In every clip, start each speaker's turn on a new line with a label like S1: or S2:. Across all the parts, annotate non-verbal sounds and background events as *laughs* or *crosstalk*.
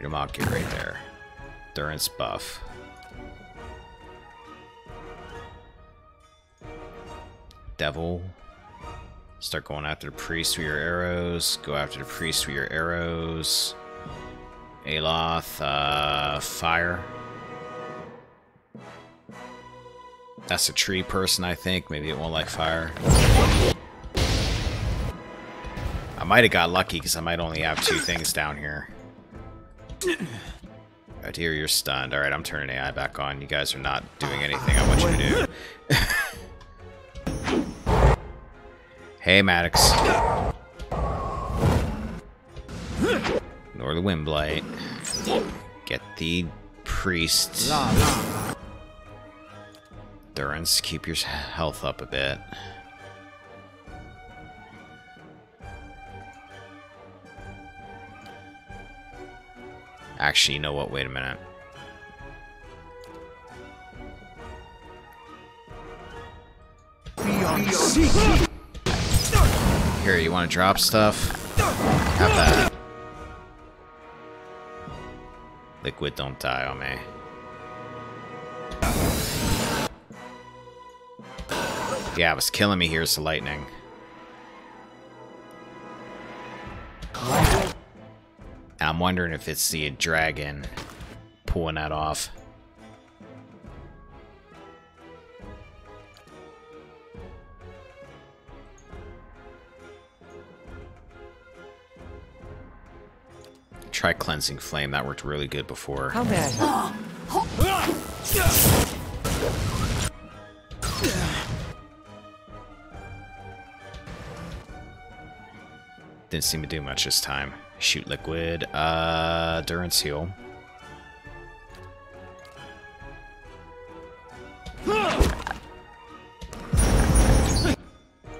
S1: Itumaak right there. Endurance buff. Devil. Start going after the priest with your arrows. Go after the priest with your arrows. Aloth, uh, fire. That's a tree person, I think. Maybe it won't like fire. I might have got lucky because I might only have two things down here. *clears throat* Oh dear, you're stunned. Alright, I'm turning AI back on. You guys are not doing anything I want you to do. *laughs* hey, Maddox. Ignore the wind blight. Get the priest. Durance, keep your health up a bit. Actually, you know what? Wait a minute. Here, you want to drop stuff? Have that. Liquid, don't die on me. Yeah, what's killing me here. is the lightning. I'm wondering if it's the dragon pulling that off. Try cleansing flame. That worked really good before.
S2: How bad?
S1: Didn't seem to do much this time. Shoot liquid. Uh, Durance heal.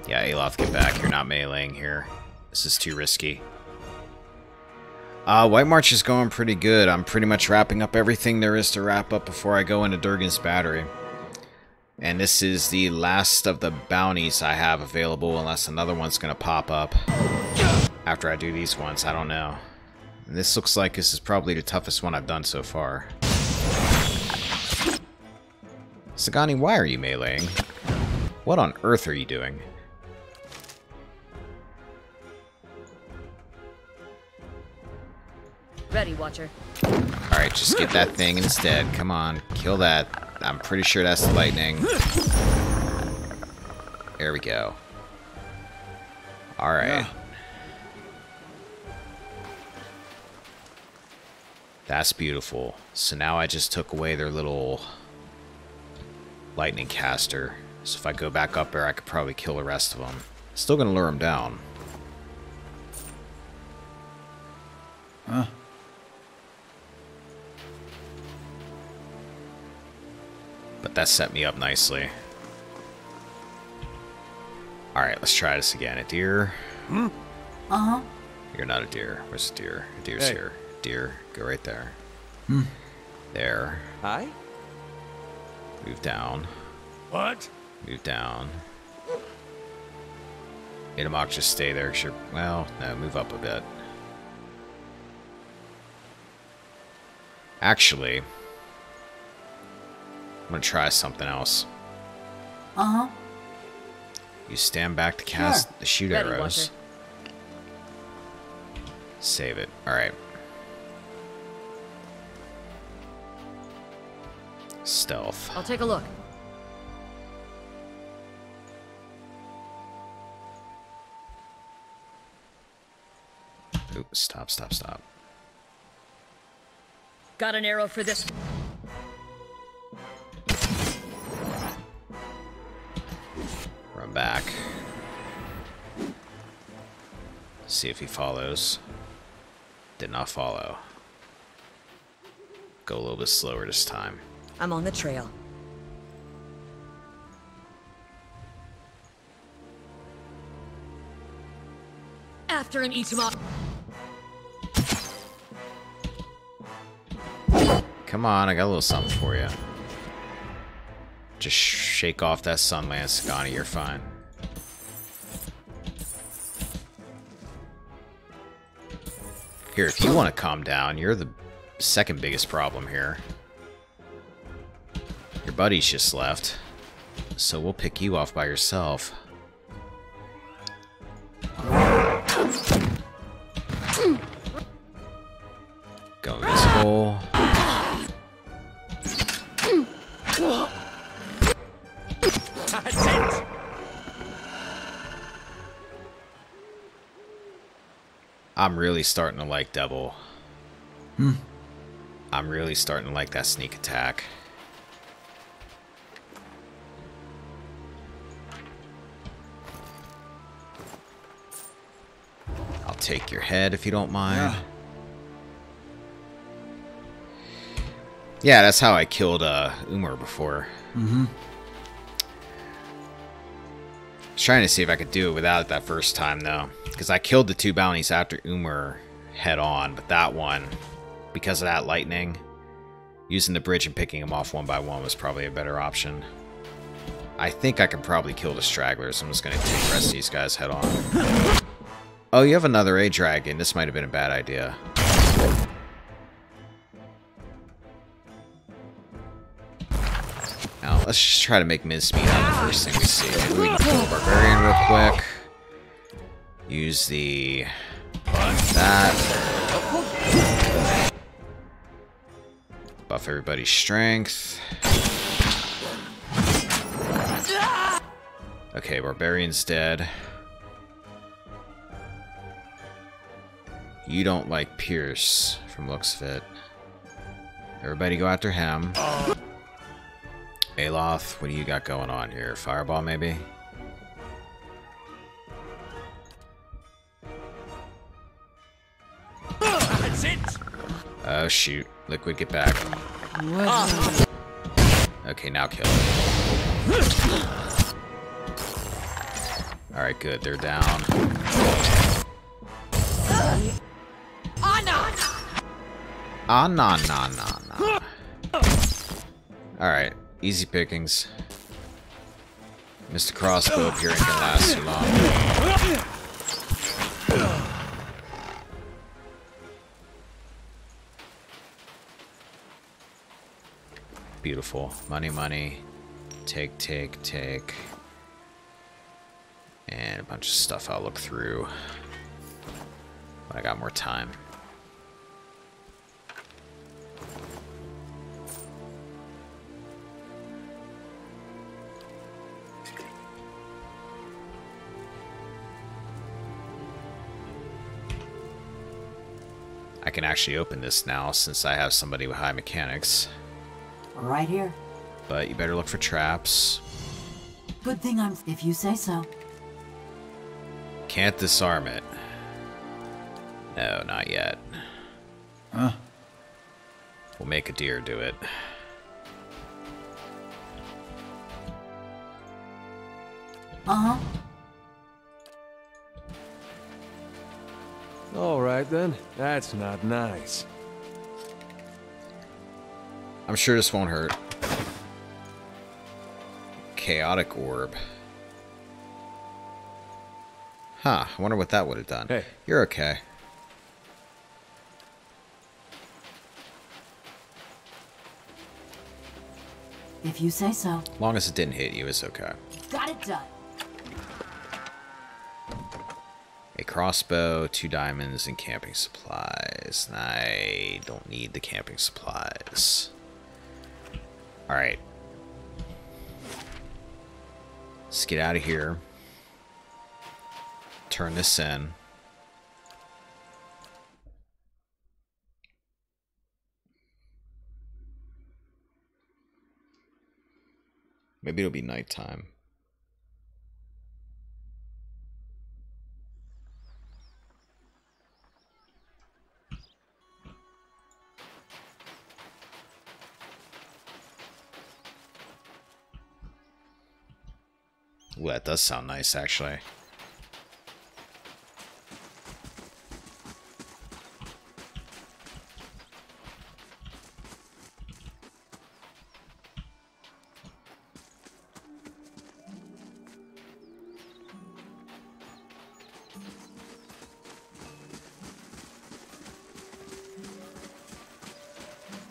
S1: Yeah, Aloth, get back. You're not meleeing here. This is too risky. Uh, White March is going pretty good. I'm pretty much wrapping up everything there is to wrap up before I go into Durgan's Battery. And this is the last of the bounties I have available, unless another one's going to pop up after I do these ones. I don't know. And this looks like this is probably the toughest one I've done so far. Sagani, why are you meleeing? What on earth are you doing?
S2: Ready, Watcher.
S1: Alright, just get that thing instead. Come on, kill that. I'm pretty sure that's the lightning. There we go. Alright. That's beautiful. So now I just took away their little lightning caster. So if I go back up there, I could probably kill the rest of them. Still gonna lure them down.
S3: Huh?
S1: But that set me up nicely. Alright, let's try this again. A deer.
S2: Uh-huh.
S1: You're not a deer. Where's the deer? A deer's
S3: Hey.
S1: here. Deer, go right there.
S3: Hmm.
S1: There.
S3: Hi?
S1: Move down.
S3: What?
S1: Move down. Itumaak, just stay there. Sure. Well, no, move up a bit. Actually, I'm gonna try something else.
S2: Uh-huh.
S1: You stand back to cast
S2: Sure.
S1: the shoot
S2: Ready,
S1: arrows. Save it. Alright. Stealth.
S2: I'll take a look.
S1: Ooh, stop, stop, stop.
S2: Got an arrow for this.
S1: Run back. See if he follows. Did not follow. Go a little bit slower this time.
S2: I'm on the trail. After him, eat him up.
S1: Come on, I got a little something for you. Just shake off that sunland, Sagani, you're fine. Here, if you want to calm down, you're the second biggest problem here. Buddy's just left, so we'll pick you off by yourself. Go invisible.
S3: That's it!
S1: I'm really starting to like Devil. Hmm. I'm really starting to like that sneak attack. Take your head if you don't mind.
S4: Yeah.
S1: Yeah, that's how I killed uh, Umar before. Mm-hmm. I was trying to see if I could do it without it that first time, though. Because I killed the two bounties after Umar head on, but that one, because of that lightning, using the bridge and picking them off one by one was probably a better option. I think I can probably kill the stragglers. I'm just going to take the rest of these guys head on. *laughs* Oh, you have another Adragan. This might have been a bad idea. Now, let's just try to make mincemeat of the first thing we see. Maybe we can kill Barbarian real quick. Use the... That. Buff everybody's strength. Okay, Barbarian's dead. You don't like Pierce, from looks of it. Everybody go after him. Aloth, what do you got going on here? Fireball, maybe?
S3: That's it!
S1: Oh, shoot. Liquid, get back. Okay, now kill. Alright, good. They're down. Ah, nah, nah, nah, nah. Alright, easy pickings. Mr. Crossbow here ain't gonna last too long. Beautiful. Money, money. Take, take, take. And a bunch of stuff I'll look through. When I got more time. I can actually open this now since I have somebody with high mechanics.
S5: Right here.
S1: But you better look for traps.
S5: Good thing I'm. If you say so.
S1: Can't disarm it. No, not yet.
S4: Huh?
S1: We'll make a deer do it.
S5: Uh
S3: All right then. That's not nice.
S1: I'm sure this won't hurt. Chaotic orb. Huh, I wonder what that would have done.
S3: Hey.
S1: You're okay.
S5: If you say so.
S1: As long as it didn't hit you, it's okay.
S5: Got it done.
S1: Crossbow, two diamonds, and camping supplies. I don't need the camping supplies. Alright. Let's get out of here. Turn this in. Maybe it'll be nighttime. Ooh, that does sound nice, actually.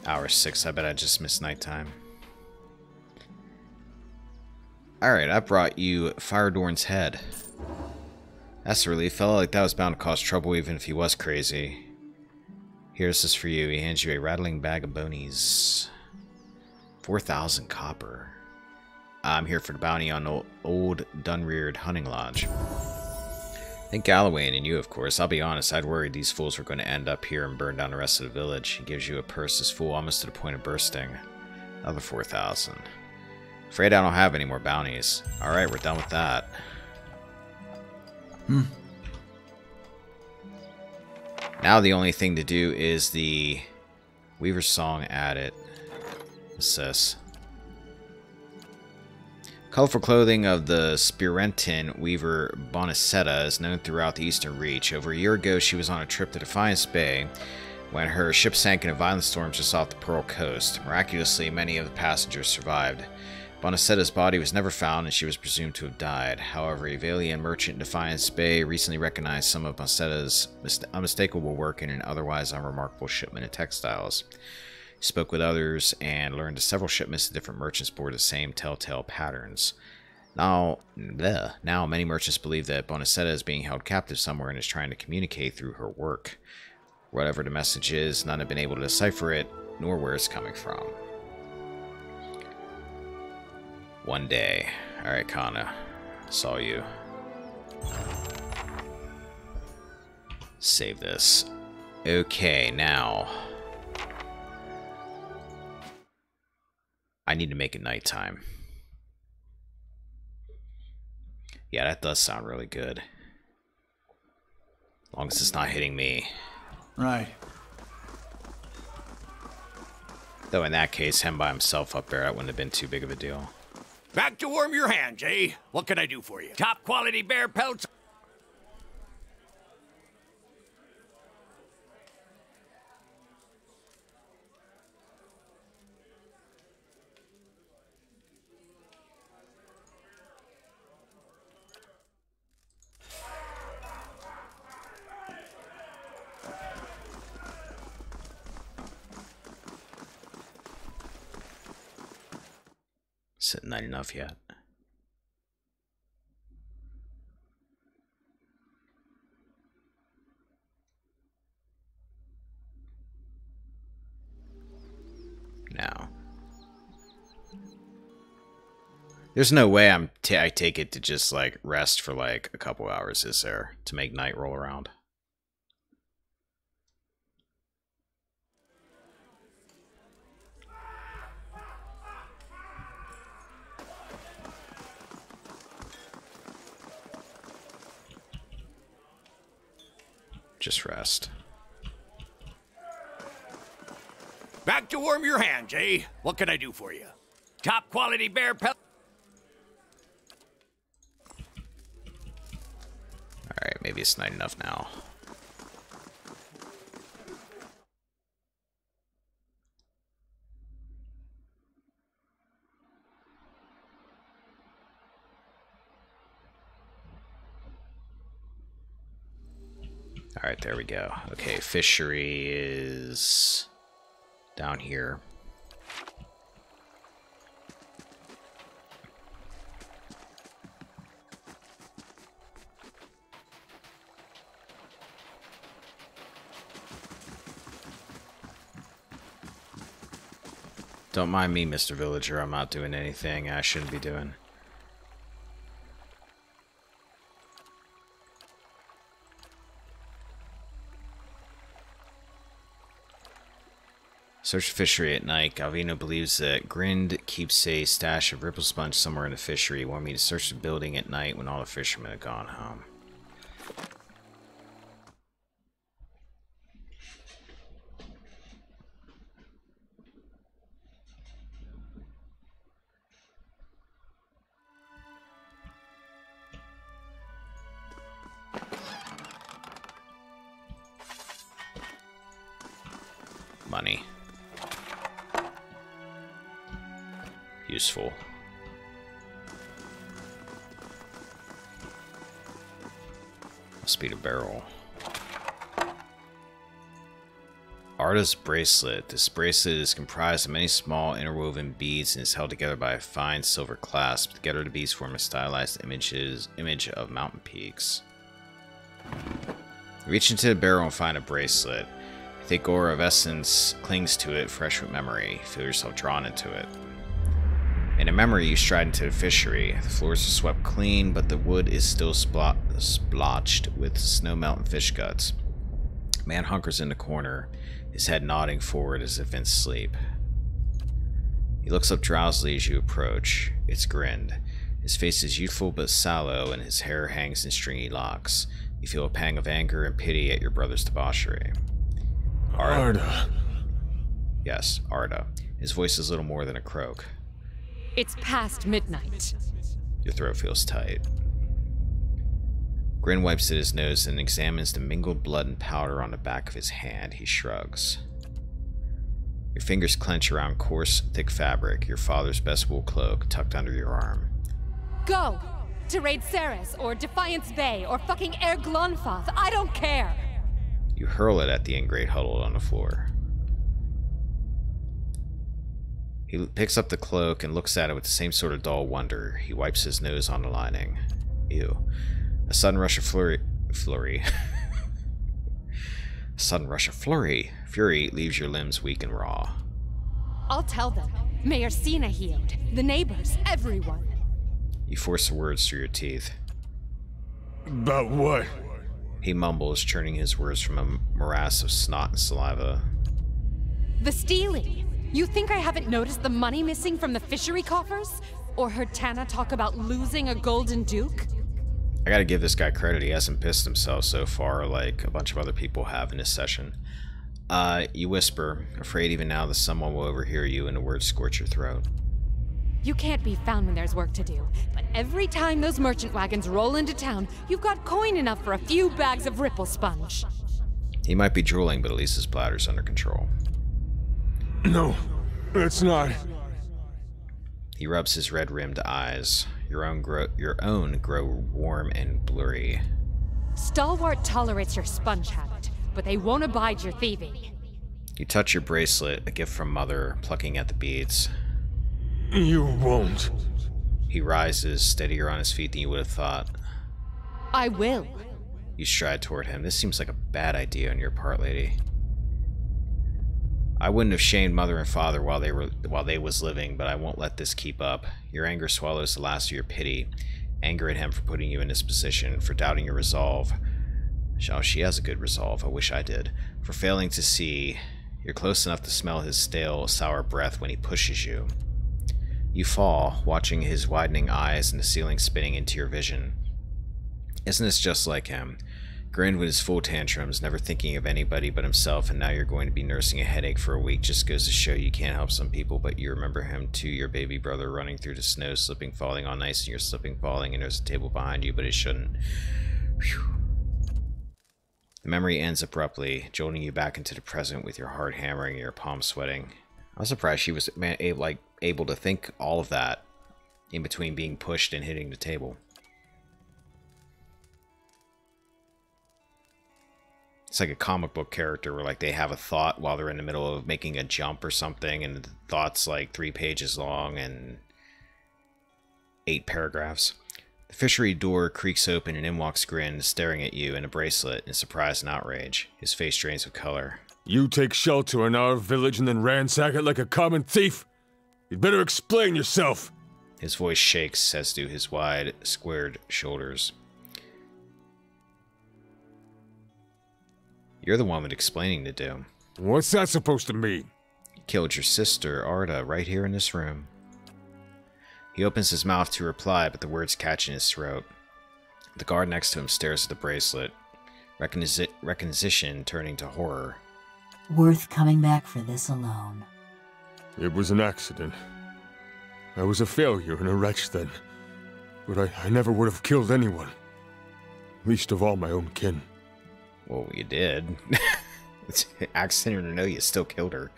S1: Hour six, I bet I just missed nighttime. Alright, I brought you Firedorn's head. That's a relief. Fella like that was bound to cause trouble even if he was crazy. Here's this for you. He hands you a rattling bag of bonies. 4,000 copper. I'm here for the bounty on old Dunreared Hunting Lodge. Think Galawain and you, of course. I'll be honest, I'd worried these fools were going to end up here and burn down the rest of the village. He gives you a purse as full almost to the point of bursting. Another 4,000. Afraid I don't have any more bounties. Alright, we're done with that.
S4: Hmm.
S1: Now the only thing to do is the Weaver Song added. What's this? Colorful clothing of the Spirentin weaver Bonacetta is known throughout the Eastern Reach. Over a year ago, she was on a trip to Defiance Bay when her ship sank in a violent storm just off the Pearl Coast. Miraculously, many of the passengers survived. Bonacetta's body was never found and she was presumed to have died. However, a Vailian merchant in Defiance Bay recently recognized some of Bonacetta's unmistakable work in an otherwise unremarkable shipment of textiles. He spoke with others and learned that several shipments of different merchants bore the same telltale patterns. Now, bleh, now many merchants believe that Bonacetta is being held captive somewhere and is trying to communicate through her work. Whatever the message is, none have been able to decipher it, nor where it's coming from. One day. Alright, Kana. Saw you. Save this. Okay, now. I need to make it nighttime. Yeah, that does sound really good. As long as it's not hitting me.
S4: Right.
S1: Though in that case, him by himself up there, that wouldn't have been too big of a deal.
S6: Back to warm your hands, eh? What can I do for you? Top quality bear pelts?
S1: Sitting not enough yet. Now. There's no way I'm t I take it to just like rest for like a couple hours, is there? To make night roll around. Just rest.
S6: Back to warm your hands, eh? What can I do for you? Top quality bear pelts?
S1: Alright, maybe it's not enough now. There we go. Okay, fishery is down here. Don't mind me, Mr. Villager. I'm not doing anything I shouldn't be doing. Search the fishery at night. Galvino believes that Grind keeps a stash of ripple sponge somewhere in the fishery. Want me to search the building at night when all the fishermen have gone home. Bracelet. This bracelet is comprised of many small interwoven beads and is held together by a fine silver clasp. Together the beads form a stylized images, image of mountain peaks. Reach into the barrel and find a bracelet. A thick aura of essence clings to it, fresh with memory. Feel yourself drawn into it. In a memory, you stride into the fishery. The floors are swept clean, but the wood is still splot- splotched with snow melt and fish guts. Man hunkers in the corner, his head nodding forward as if in sleep. He looks up drowsily as you approach. It's grinned. His face is youthful but sallow, and his hair hangs in stringy locks. You feel a pang of anger and pity at your brother's debauchery.
S3: Arda.
S1: Yes, Arda. His voice is little more than a croak.
S4: It's past midnight.
S1: Your throat feels tight. Grin wipes at his nose and examines the mingled blood and powder on the back of his hand. He shrugs. Your fingers clench around coarse, thick fabric, your father's best wool cloak tucked under your arm.
S4: Go! To Readceras, or Defiance Bay, or fucking Eir Glanfath. I don't care!
S1: You hurl it at the ingrate huddled on the floor. He picks up the cloak and looks at it with the same sort of dull wonder. He wipes his nose on the lining. Ew. A sudden rush of flurry. Flurry. *laughs* A sudden rush of flurry. Fury leaves your limbs weak and raw.
S4: I'll tell them. Mayor Cena healed. The neighbors. Everyone.
S1: You force the words through your teeth.
S3: About what?
S1: He mumbles, churning his words from a morass of snot and saliva.
S4: The stealing. You think I haven't noticed the money missing from the fishery coffers? Or heard Tana talk about losing a golden duke?
S1: I gotta give this guy credit. He hasn't pissed himself so far, like a bunch of other people have in this session. Uh, you whisper, afraid even now that someone will overhear you and the words scorch your throat.
S4: You can't be found when there's work to do, but every time those merchant wagons roll into town, you've got coin enough for a few bags of ripple sponge.
S1: He might be drooling, but at least his bladder's under control.
S3: No, it's not.
S1: He rubs his red-rimmed eyes. Your own grow your own grow warm and blurry.
S4: Stalwart tolerates your sponge habit, but they won't abide your thieving.
S1: You touch your bracelet, a gift from Mother, plucking at the beads. *clears throat*
S3: You won't.
S1: He rises, steadier on his feet than you would have thought.
S4: I will.
S1: You stride toward him. This seems like a bad idea on your part, lady. I wouldn't have shamed mother and father while they were while they was living, but I won't let this keep up. Your anger swallows the last of your pity. Anger at him for putting you in this position, for doubting your resolve. Oh, she has a good resolve. I wish I did. For failing to see. You're close enough to smell his stale, sour breath when he pushes you. You fall, watching his widening eyes and the ceiling spinning into your vision. Isn't this just like him? Grinned with his full tantrums, never thinking of anybody but himself, and now you're going to be nursing a headache for a week. Just goes to show you can't help some people, but you remember him too, your baby brother running through the snow, slipping, falling on ice, and you're slipping, falling, and there's a table behind you, but it shouldn't. Phew. The memory ends abruptly, jolting you back into the present with your heart hammering and your palms sweating. I was surprised she was man, able, like able to think all of that in between being pushed and hitting the table. It's like a comic book character where like they have a thought while they're in the middle of making a jump or something, and the thought's like three pages long and eight paragraphs. The fishery door creaks open and in walks Grin, staring at you in a bracelet in surprise and outrage. His face drains of color.
S3: You take shelter in our village and then ransack it like a common thief? You'd better explain yourself.
S1: His voice shakes, as do his wide, squared shoulders. You're the one with explaining to do.
S3: What's that supposed to mean?
S1: You killed your sister, Arda, right here in this room. He opens his mouth to reply, but the words catch in his throat. The guard next to him stares at the bracelet, recognizi- recognition turning to horror.
S5: Worth coming back for this alone.
S3: It was an accident. I was a failure and a wretch then. But I, I never would have killed anyone. Least of all my own kin.
S1: Well, you did. *laughs* it's accident or no, you still killed her.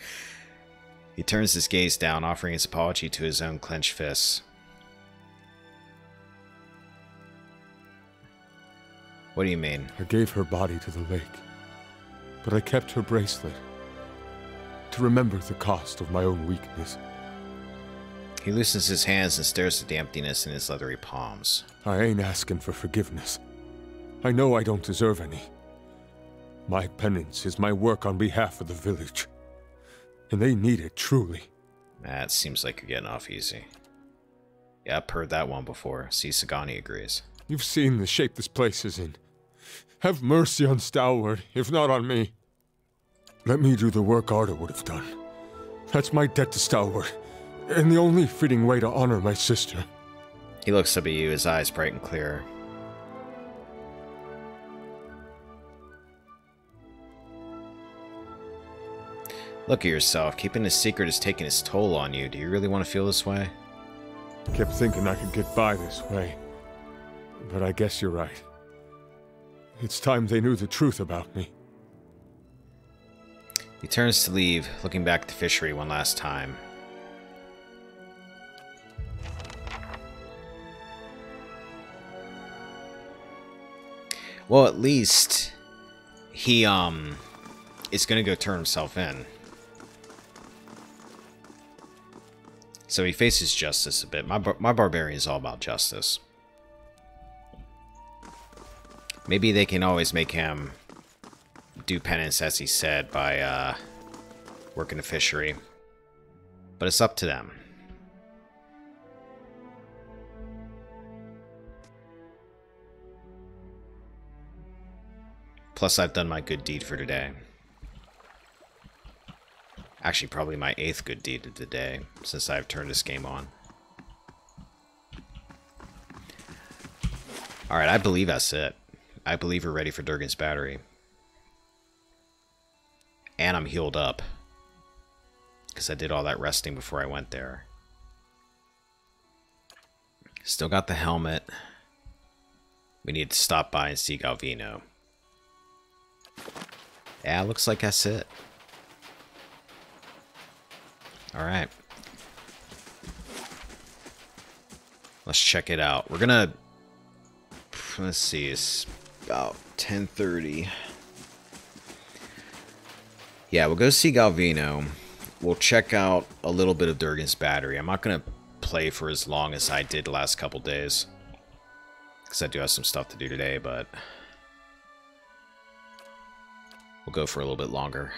S1: He turns his gaze down, offering his apology to his own clenched fists. What do you mean?
S3: I gave her body to the lake. But I kept her bracelet. to remember the cost of my own weakness.
S1: He loosens his hands and stares at the emptiness in his leathery palms.
S3: I ain't asking for forgiveness. I know I don't deserve any. My penance is my work on behalf of the village. And they need it truly.
S1: That seems like you're getting off easy. Yep, heard that one before. See, Sagani agrees.
S3: You've seen the shape this place is in. Have mercy on Stalwart, if not on me. Let me do the work Arda would have done. That's my debt to Stalwart, and the only fitting way to honor my sister.
S1: He looks up at you, his eyes bright and clear. Look at yourself. Keeping a secret is taking its toll on you. Do you really want to feel this way?
S3: Kept thinking I could get by this way. But I guess you're right. It's time they knew the truth about me.
S1: He turns to leave, looking back at the fishery one last time. Well, at least he um is gonna go turn himself in. So he faces justice a bit. My bar my barbarian is all about justice. Maybe they can always make him do penance, as he said, by uh, working the fishery. But it's up to them. Plus, I've done my good deed for today. Actually, probably my eighth good deed of the day, since I've turned this game on. Alright, I believe that's it. I believe we're ready for Durgan's battery. And I'm healed up. Because I did all that resting before I went there. Still got the helmet. We need to stop by and see Galvino. Yeah, looks like that's it. Alright. Let's check it out. We're gonna... Let's see, it's about 10.30. Yeah, we'll go see Galvino. We'll check out a little bit of Durgan's battery. I'm not to play for as long as I did last couple days. Because I do have some stuff to do today, but... We'll go for a little bit longer.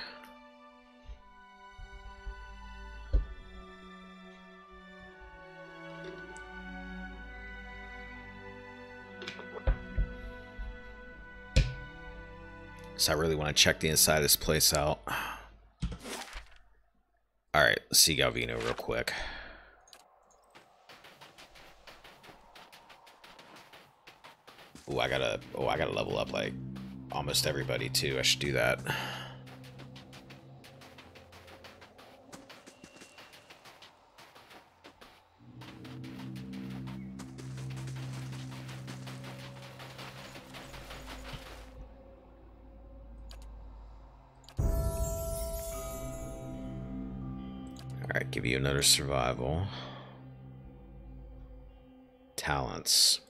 S1: So I really want to check the inside of this place out. Alright, let's see Galvino real quick. Oh, I gotta oh I gotta level up like almost everybody too. I should do that. Give you another survival. Talents.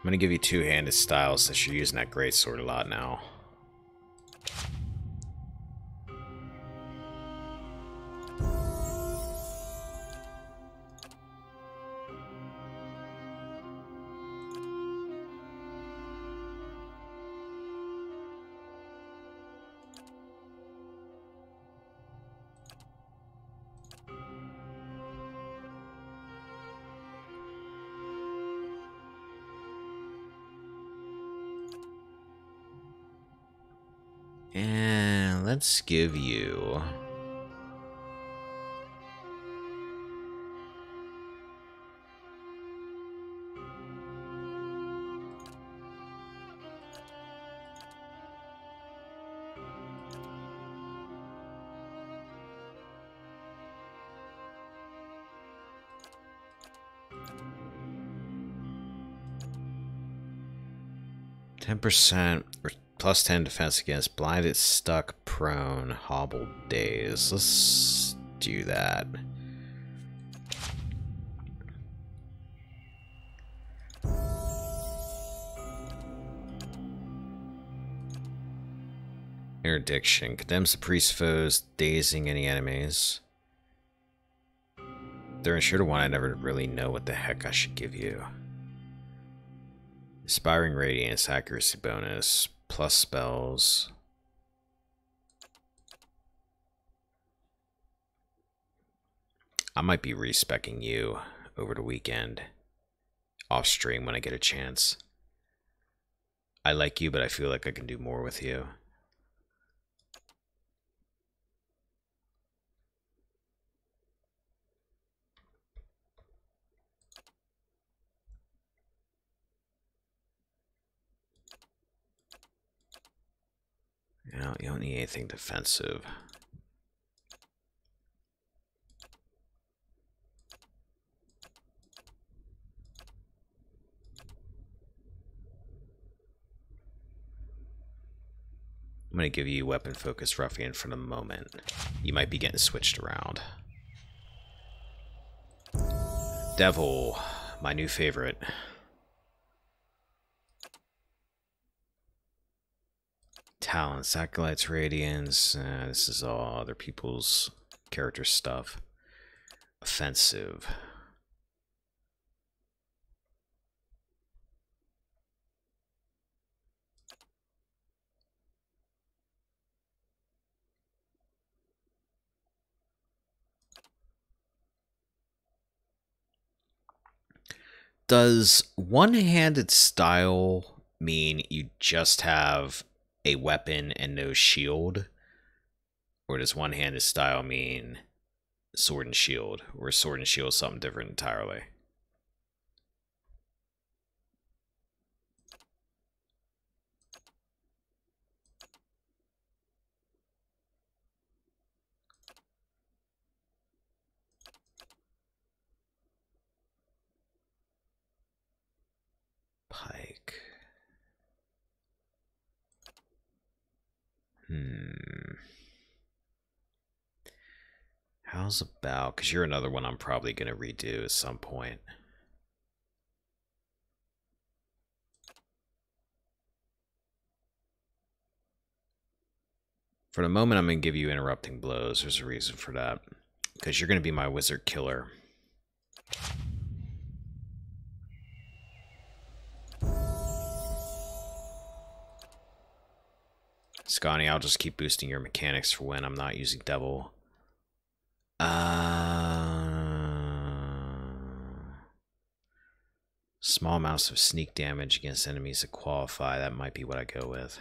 S1: I'm gonna give you two-handed styles since you're using that great sword a lot now. Let's give you... Ten percent plus 10 defense against blinded, stuck, prone, hobbled days. Let's do that. Interdiction condemns the priest foes, dazing any enemies. They're insured one, I never really know what the heck I should give you. Inspiring Radiance, accuracy bonus, plus spells. I might be respecking you over the weekend, off stream when I get a chance. I like you, but I feel like I can do more with you. You, you don't need anything defensive. I'm going to give you weapon focus ruffian for the moment. You might be getting switched around. Devil, my new favorite. Talents, Acolytes, Radiance. Uh, this is all other people's character stuff. Offensive. Does one-handed style mean you just have a weapon and no shield? Or does one-handed style mean sword and shield? Or sword and shield something different entirely? Hmm. How's about, because you're another one I'm probably going to redo at some point. For the moment, I'm going to give you interrupting blows. There's a reason for that. Because you're going to be my wizard killer. Scotty, I'll just keep boosting your mechanics for when I'm not using Devil. Uh, small amounts of sneak damage against enemies that qualify. That might be what I go with.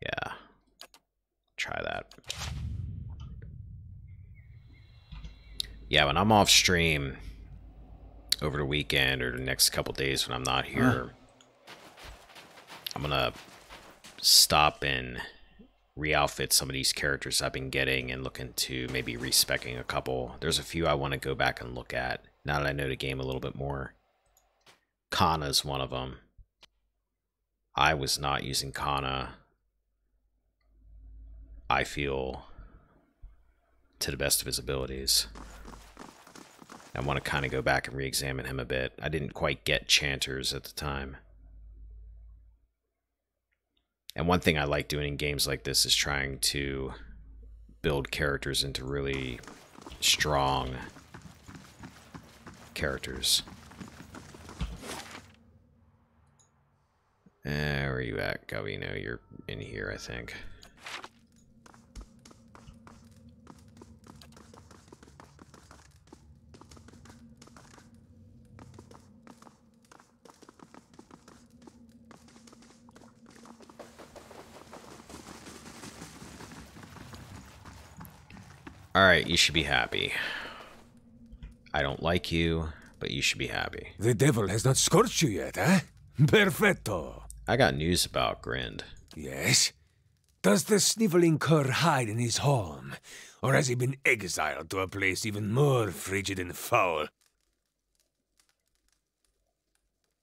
S1: Yeah. Try that. Yeah, when I'm off stream over the weekend or the next couple days when I'm not here, I'm gonna stop and re-outfit some of these characters I've been getting and look into maybe respecking a couple. There's a few I want to go back and look at now that I know the game a little bit more. Kana's one of them. I was not using Kana. I feel to the best of his abilities. I want to kind of go back and re-examine him a bit. I didn't quite get Chanters at the time. And one thing I like doing in games like this is trying to build characters into really strong characters. Where are you at, Galvino? You're in here, I think. Alright, you should be happy. I don't like you, but you should be happy.
S7: The devil has not scorched you yet, eh? Perfetto.
S1: I got news about Grind.
S7: Yes? Does the sniveling cur hide in his home? Or has he been exiled to a place even more frigid and foul?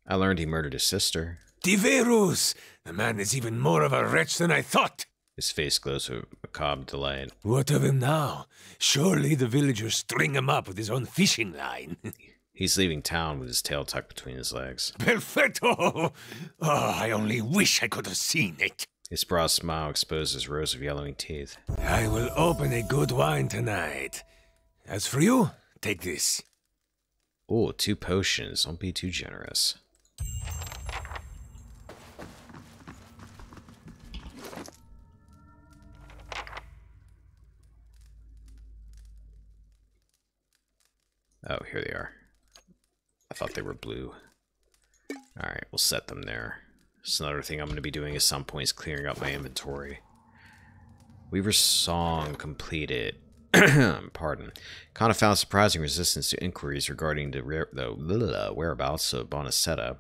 S1: I learned he murdered his sister.
S7: Tiverus! The man is even more of a wretch than I thought.
S1: His face glows with macabre delight.
S7: What of him now? Surely the villagers string him up with his own fishing line. *laughs*
S1: He's leaving town with his tail tucked between his legs.
S7: Perfetto! Oh, I only wish I could have seen it.
S1: His broad smile exposes rows of yellowing teeth.
S7: I will open a good wine tonight. As for you, take this.
S1: Oh, two potions. Don't be too generous. Oh, here they are. I thought they were blue. Alright, we'll set them there. So another thing I'm going to be doing at some point is clearing up my inventory. Weaver's song completed. *clears throat* Pardon. Kana found surprising resistance to inquiries regarding the, the whereabouts of Bonacetta.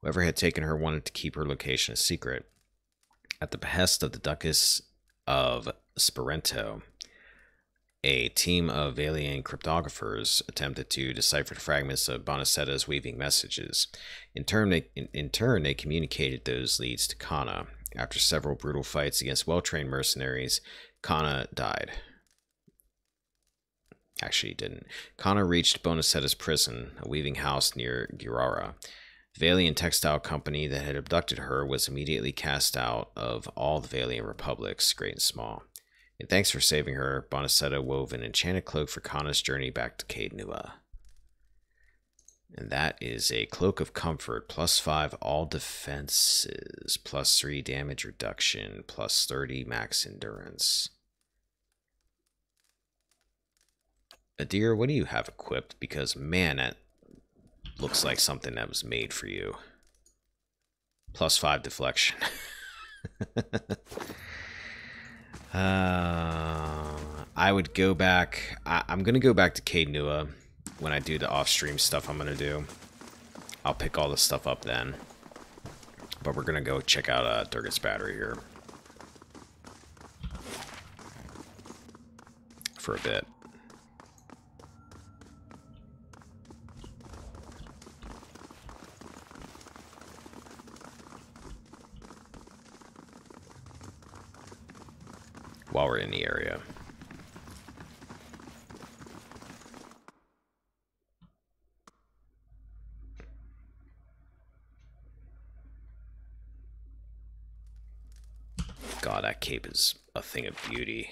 S1: Whoever had taken her wanted to keep her location a secret. At the behest of the Duchess of Sparento, a team of Vailian cryptographers attempted to decipher fragments of Bonacetta's weaving messages. In turn, they, in, in turn, they communicated those leads to Kana. After several brutal fights against well-trained mercenaries, Kana died. Actually, he didn't. Kana reached Bonacetta's prison, a weaving house near Girara. The Vailian textile company that had abducted her was immediately cast out of all the Vailian republics, great and small. And thanks for saving her, Bonacetta wove an enchanted cloak for Kana's journey back to Caed Nua. And that is a Cloak of Comfort, plus 5 all defenses, plus 3 damage reduction, plus 30 max endurance. Edér, what do you have equipped? Because, man, that looks like something that was made for you. Plus 5 deflection. *laughs* Uh, I would go back. I, am gonna go back to Caed Nua when I do the off-stream stuff. I'm gonna do. I'll pick all this stuff up then. But we're gonna go check out uh, Durgan's Battery here for a bit. While we're in the area. God, that cape is a thing of beauty.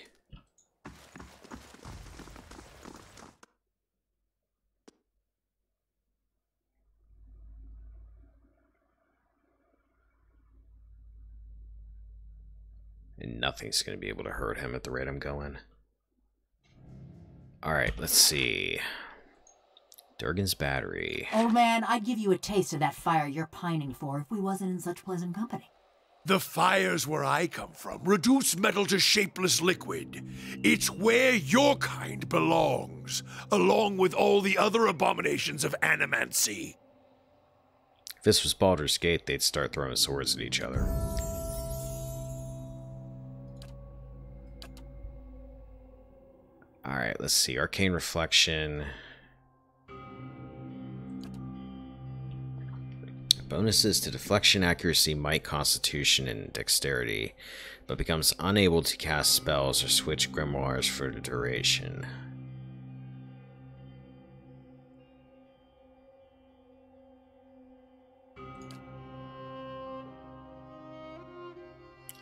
S1: And nothing's going to be able to hurt him at the rate I'm going. Alright, let's see. Durgan's battery.
S5: Old man, I'd give you a taste of that fire you're pining for if we wasn't in such pleasant company.
S6: The fires where I come from reduce metal to shapeless liquid. It's where your kind belongs, along with all the other abominations of animancy.
S1: If this was Baldur's Gate, they'd start throwing swords at each other. Alright, let's see. Arcane Reflection. Bonuses to deflection, accuracy, might, constitution, and dexterity, but becomes unable to cast spells or switch grimoires for the duration.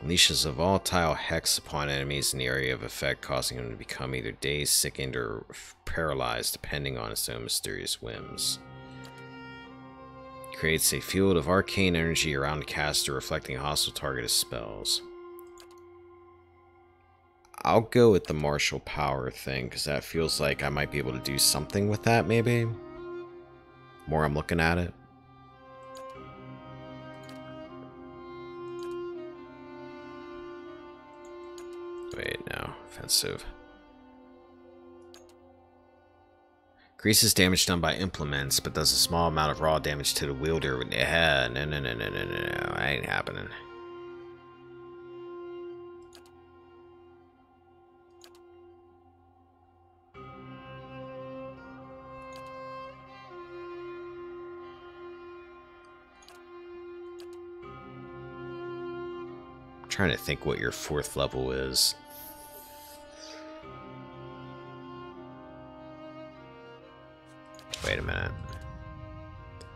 S1: Unleashes a volatile hex upon enemies in the area of effect, causing them to become either dazed, sickened, or paralyzed, depending on its own mysterious whims. Creates a field of arcane energy around the caster, reflecting hostile target as spells. I'll go with the martial power thing, because that feels like I might be able to do something with that, maybe? More I'm looking at it. Wait, no. Offensive. Increases damage done by implements, but does a small amount of raw damage to the wielder. Yeah, no, no, no, no, no, no, no. That ain't happening. Trying to think what your fourth level is. Wait a minute.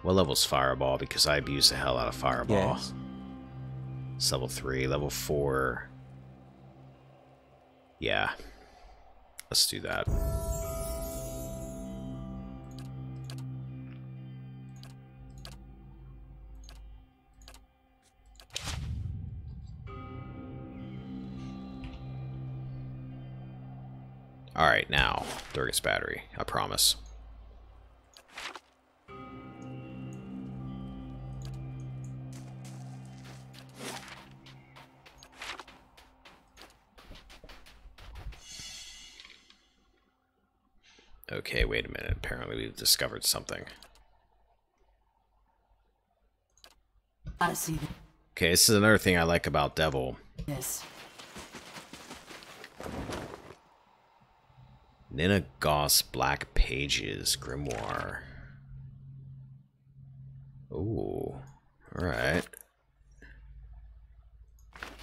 S1: What level's Fireball? Because I abuse the hell out of Fireball.
S8: Yes.
S1: It's level 3. Level 4. Yeah. Let's do that. Alright, now, Durgan's Battery. I promise. Okay, wait a minute. Apparently we've discovered something.
S5: Gotta see
S1: Okay, this is another thing I like about Devil.
S5: this.
S1: Nina Goss Black Pages Grimoire. Ooh. Alright.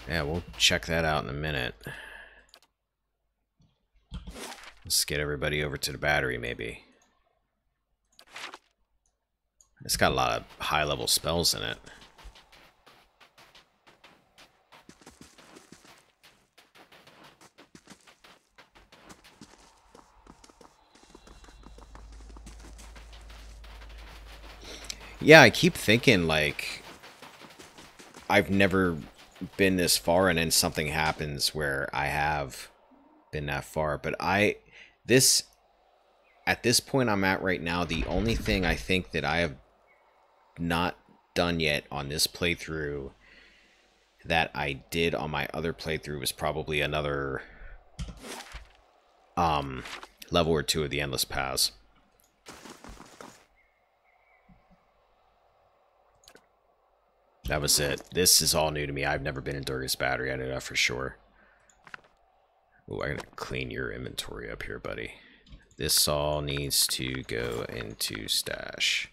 S1: Yeah, we'll check that out in a minute. Let's get everybody over to the battery, maybe. It's got a lot of high-level spells in it. Yeah, I keep thinking like I've never been this far and then something happens where I have been that far, but I this at this point I'm at right now, the only thing I think that I have not done yet on this playthrough that I did on my other playthrough was probably another um level or two of the endless paths. That was it. This is all new to me. I've never been in Durgan's Battery. I know that for sure. Oh, I gotta clean your inventory up here, buddy. This all needs to go into stash.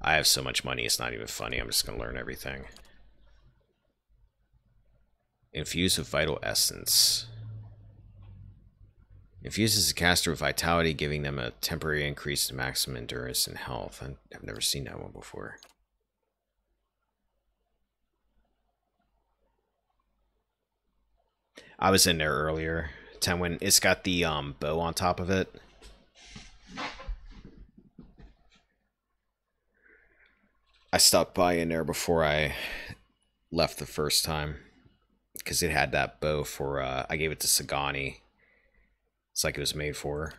S1: I have so much money, it's not even funny. I'm just gonna learn everything. Infuse with Vital Essence. Infuses a caster with vitality, giving them a temporary increase in maximum endurance and health. I've never seen that one before. I was in there earlier. When it's got the um, bow on top of it. I stopped by in there before I left the first time because it had that bow for. Uh, I gave it to Sagani. It's like it was made for.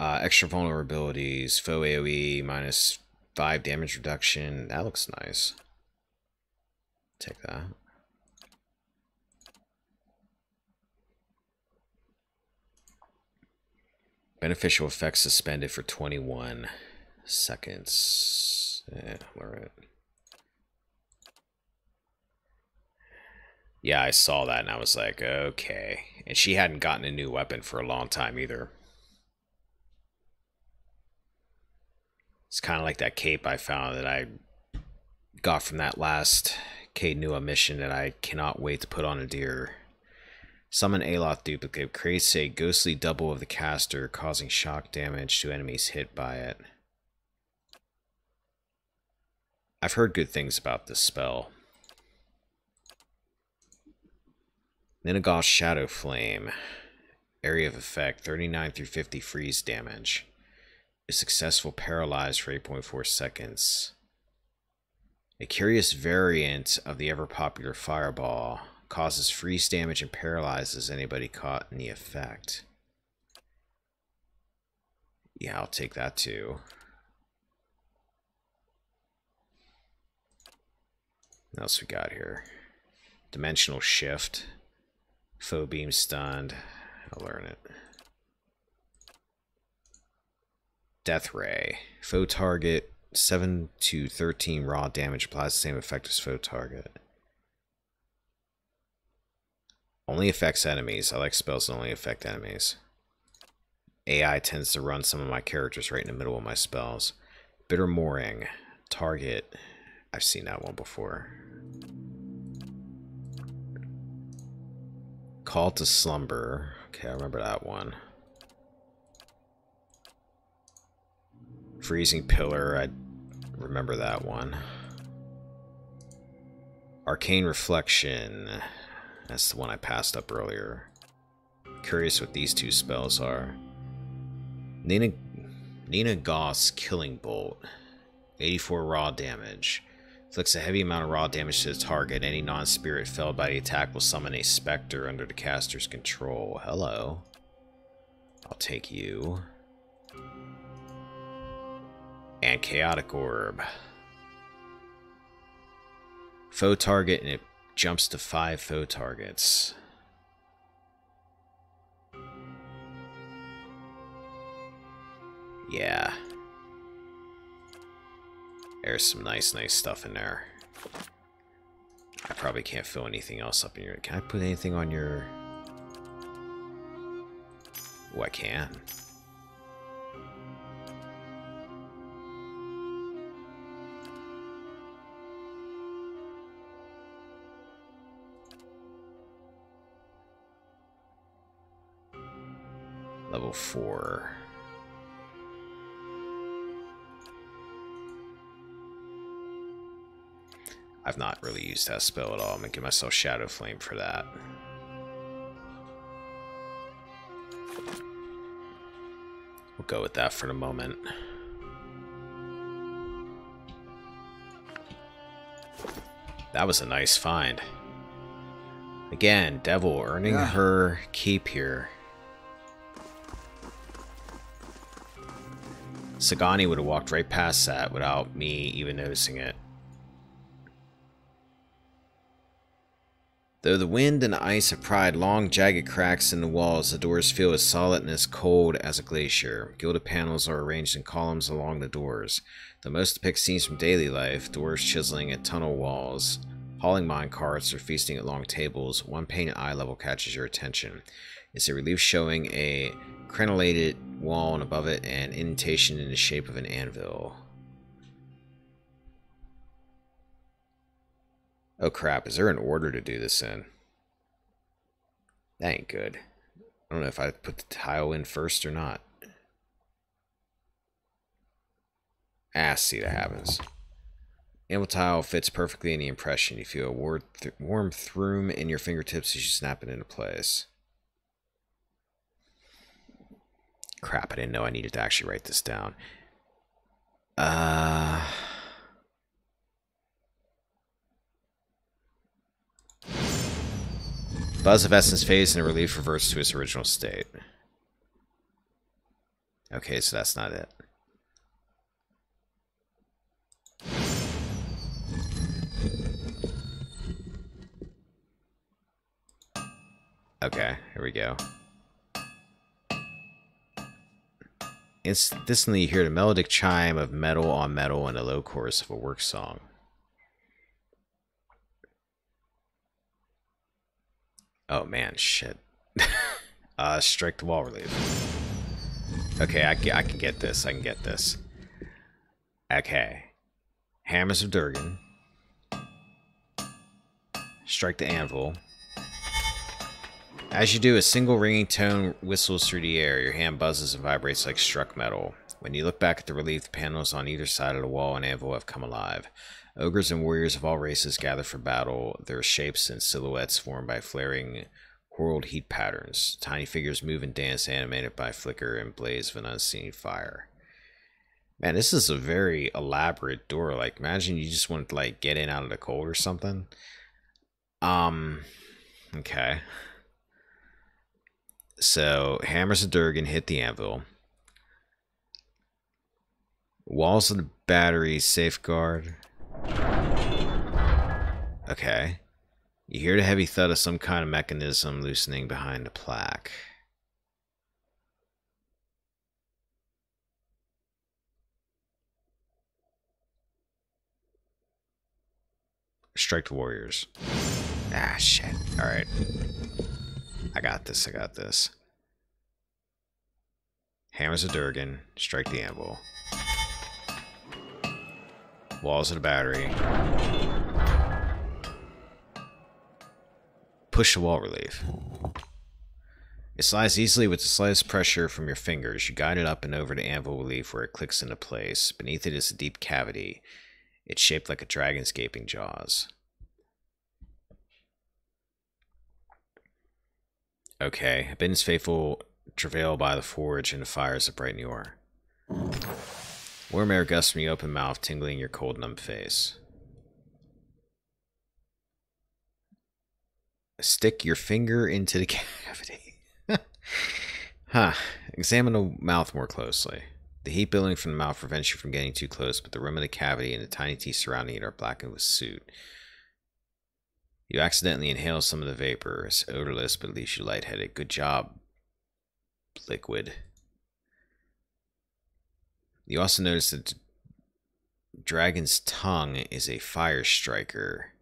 S1: Uh, extra vulnerabilities, foe AoE, minus 5 damage reduction. That looks nice. Take that. Beneficial effects suspended for 21 seconds. Yeah, alright. Yeah, I saw that and I was like, okay. And she hadn't gotten a new weapon for a long time either. It's kind of like that cape I found that I got from that last Caed Nua mission that I cannot wait to put on Edér. Summon Aloth duplicate creates a ghostly double of the caster, causing shock damage to enemies hit by it. I've heard good things about this spell. Ninagauth Shadow Flame. Area of effect 39 through 50 freeze damage. A successful paralyzed for 8.4 seconds. A curious variant of the ever popular Fireball causes freeze damage and paralyzes anybody caught in the effect. Yeah, I'll take that too. What else we got here? Dimensional Shift. Foe beam stunned. I'll learn it. Death Ray. Foe target 7 to 13 raw damage applies the same effect as foe target. Only affects enemies. I like spells that only affect enemies. AI tends to run some of my characters right in the middle of my spells. Bitter Mooring. Target. I've seen that one before. Call to Slumber. Okay, I remember that one. Freezing Pillar. I remember that one. Arcane Reflection. That's the one I passed up earlier. Curious what these two spells are. Nina, Ninagauth Killing Bolt. 84 raw damage. Inflicts a heavy amount of raw damage to the target. Any non-spirit felled by the attack will summon a specter under the caster's control. Hello. I'll take you. And Chaotic Orb. Foe target and it jumps to five foe targets. Yeah. There's some nice, nice stuff in there. I probably can't fill anything else up in your... Can I put anything on your... Oh, I can. Level 4. I've not really used that spell at all. I'm gonna give myself Shadow Flame for that. We'll go with that for the moment. That was a nice find. Again, Devil earning
S8: Yeah.
S1: her keep here. Sagani would have walked right past that without me even noticing it. Though the wind and ice have pried long, jagged cracks in the walls, the doors feel as solid and as cold as a glacier. Gilded panels are arranged in columns along the doors. The most depict scenes from daily life, doors chiseling at tunnel walls. Hauling mine carts or feasting at long tables. One at eye level catches your attention. It's a relief showing a crenellated wall and above it an indentation in the shape of an anvil. Oh crap, is there an order to do this in? That ain't good. I don't know if I put the tile in first or not. Ah, see that happens. Anvil tile fits perfectly in the impression. You feel a war th warm in your fingertips as you snap it into place. Crap, I didn't know I needed to actually write this down. Uh... Buzz of Essence fades and relief reverts to its original state. Okay, so that's not it. Okay, here we go. Instantly you hear the melodic chime of metal on metal and the low chorus of a work song. Oh man, shit. *laughs* uh, strike the wall relief. Okay, I, I can get this. I can get this. Okay. Hammers of Durgan. Strike the anvil. As you do, a single ringing tone whistles through the air. Your hand buzzes and vibrates like struck metal. When you look back at the relief, panels on either side of the wall and anvil have come alive. Ogres and warriors of all races gather for battle, their shapes and silhouettes formed by flaring, whirled heat patterns. Tiny figures move and dance, animated by flicker and blaze of an unseen fire. Man, this is a very elaborate door. Like, imagine you just want to, like, get in out of the cold or something. Um, okay. So, hammers of Durgan hit the anvil. Walls of the battery safeguard. Okay. You hear the heavy thud of some kind of mechanism loosening behind the plaque. Strike the warriors. Ah, shit. Alright. I got this, I got this. Hammers of Durgan. Strike the anvil. Walls of the battery. Push the wall relief. It slides easily with the slightest pressure from your fingers. You guide it up and over to anvil relief where it clicks into place. Beneath it is a deep cavity. It's shaped like a dragon's gaping jaws. Okay. Abin's faithful travail by the forge and fires of bright new ore. Warm air gusts from your open mouth, tingling your cold, numb face. Stick your finger into the *laughs* cavity. huh. Examine the mouth more closely. The heat building from the mouth prevents you from getting too close, but the rim of the cavity and the tiny teeth surrounding it are blackened with soot. You accidentally inhale some of the vapor. It's odorless, but leaves you lightheaded. Good job, liquid. You also notice that dragon's tongue is a fire striker.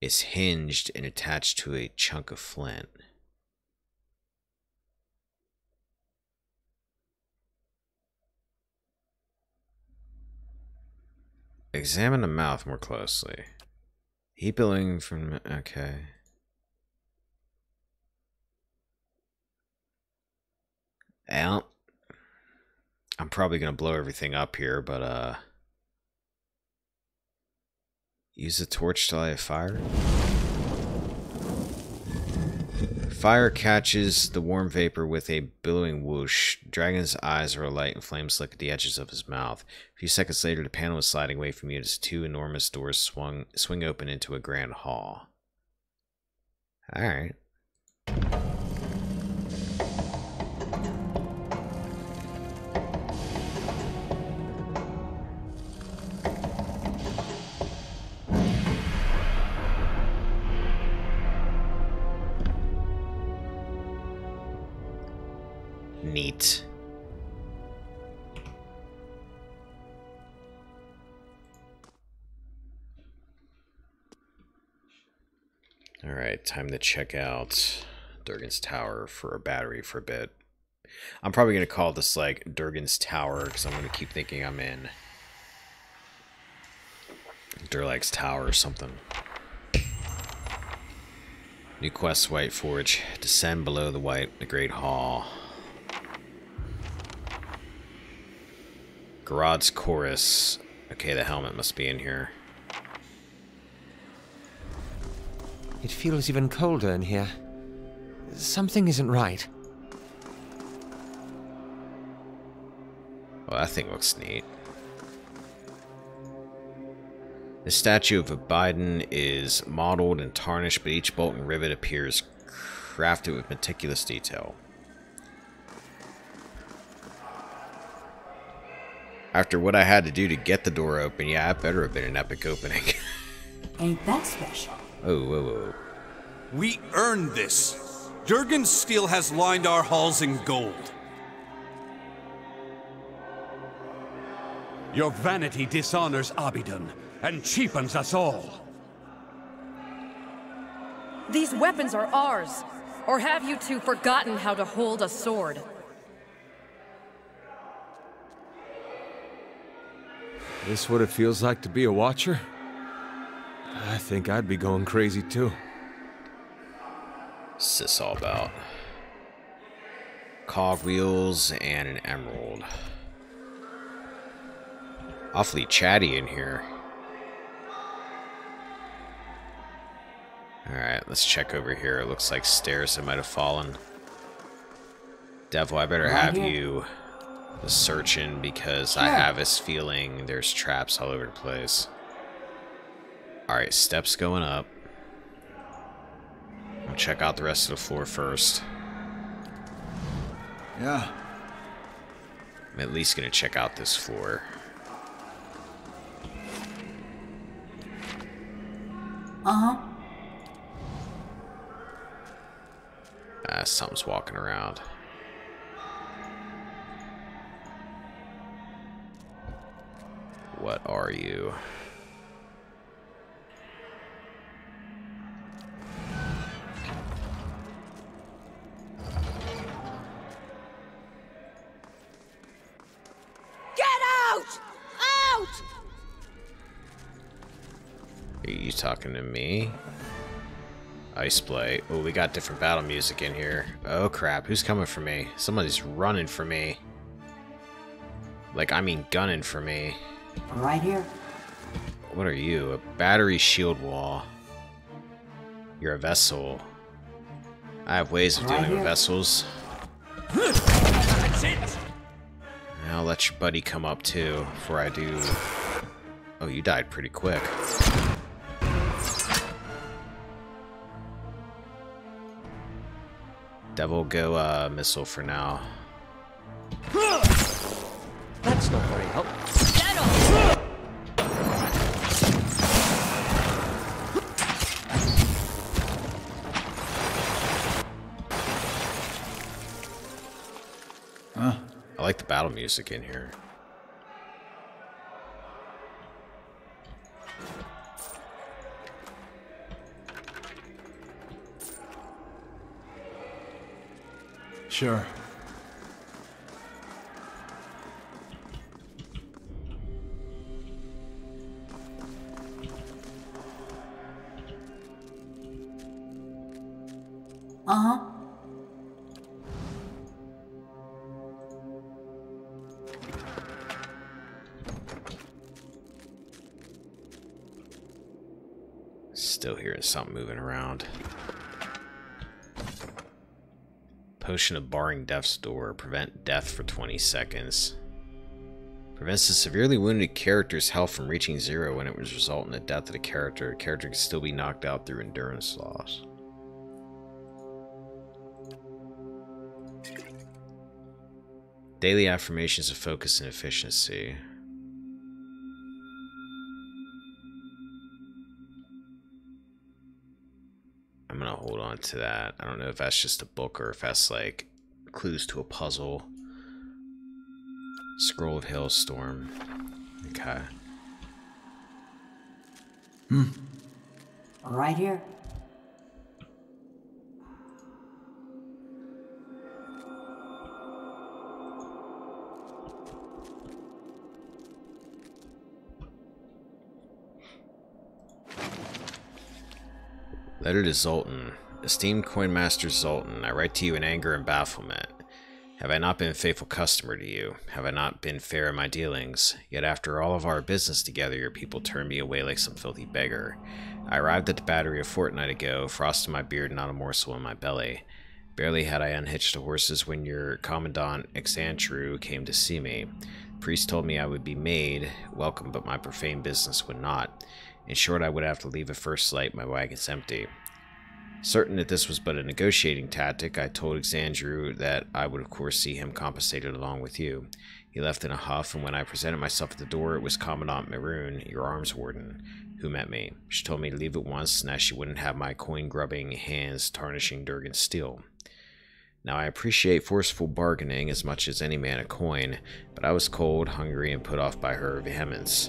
S1: It's hinged and attached to a chunk of flint. Examine the mouth more closely. Heat billowing from. Okay. Well, I'm probably going to blow everything up here, but, uh. Use a torch to light a fire. Fire catches the warm vapor with a billowing whoosh. Dragon's eyes are alight and flames lick at the edges of his mouth. A few seconds later, the panel is sliding away from you as two enormous doors swung swing open into a grand hall. Alright. Neat. Alright, time to check out Durgan's Tower for a battery for a bit. I'm probably going to call this like Durgan's Tower because I'm going to keep thinking I'm in Durlag's Tower or something. New quest, White Forge. Descend below the White, the Great Hall. Garad's Chorus. Okay, the helmet must be in here.
S7: It feels even colder in here. Something isn't right.
S1: Well, that thing looks neat. The statue of Abydon is modeled and tarnished, but each bolt and rivet appears crafted with meticulous detail. After what I had to do to get the door open, yeah, it better have been an epic opening. *laughs*
S5: Ain't that special?
S1: oh, whoa, whoa.
S8: We earned this. Durgan's steel has lined our halls in gold.
S9: Your vanity dishonors Abydon and cheapens us all.
S2: These weapons are ours. Or have you two forgotten how to hold a sword?
S7: This what it feels like to be a watcher? I think I'd be going crazy too.
S1: What's this all about? Cogwheels and an emerald. Awfully chatty in here. Alright, let's check over here. It looks like stairs that might have fallen. Devil, I better have you searching because I have this feeling there's traps all over the place. Alright, steps going up. I'll check out the rest of the floor first.
S10: Yeah.
S1: I'm at least gonna check out this floor.
S5: Uh huh.
S1: Ah, something's walking around. What are you? Get out! Out! Are you talking to me? Ice play. Oh, we got different battle music in here. Oh crap, who's coming for me? Somebody's running for me. Like, I mean gunning for me.
S5: Right here.
S1: What are you? A battery shield wall. You're a vessel. I have ways of
S5: Right
S1: dealing with vessels.
S9: That's it!
S1: I'll let your buddy come up too, before I do... Oh, you died pretty quick. Devil go uh, missile for now.
S10: That's not very helpful.
S1: Battle music in here.
S11: Sure.
S1: Something moving around. Potion of barring death's door. Prevent death for 20 seconds. Prevents the severely wounded character's health from reaching zero when it would result in the death of the character. The character can still be knocked out through endurance loss. Daily affirmations of focus and efficiency. On to that. I don't know if that's just a book or if that's like clues to a puzzle. Scroll of Hailstorm. Okay. Hmm.
S5: Right here.
S1: Letter to Zoltan. Esteemed Coinmaster Zoltan, I write to you in anger and bafflement. Have I not been a faithful customer to you? Have I not been fair in my dealings? Yet after all of our business together, your people turned me away like some filthy beggar. I arrived at the battery a fortnight ago, frost in my beard, not a morsel in my belly. Barely had I unhitched the horses when your commandant Exandru came to see me. The priest told me I would be made welcome, but my profane business would not. In short, I would have to leave at first light, my wagon's empty. Certain that this was but a negotiating tactic, I told Exandru that I would of course see him compensated along with you. He left in a huff, and when I presented myself at the door, it was Commandant Maroon, your arms warden, who met me. She told me to leave at once, and that she wouldn't have my coin-grubbing hands tarnishing Durgan's steel. Now, I appreciate forceful bargaining as much as any man a coin, but I was cold, hungry, and put off by her vehemence.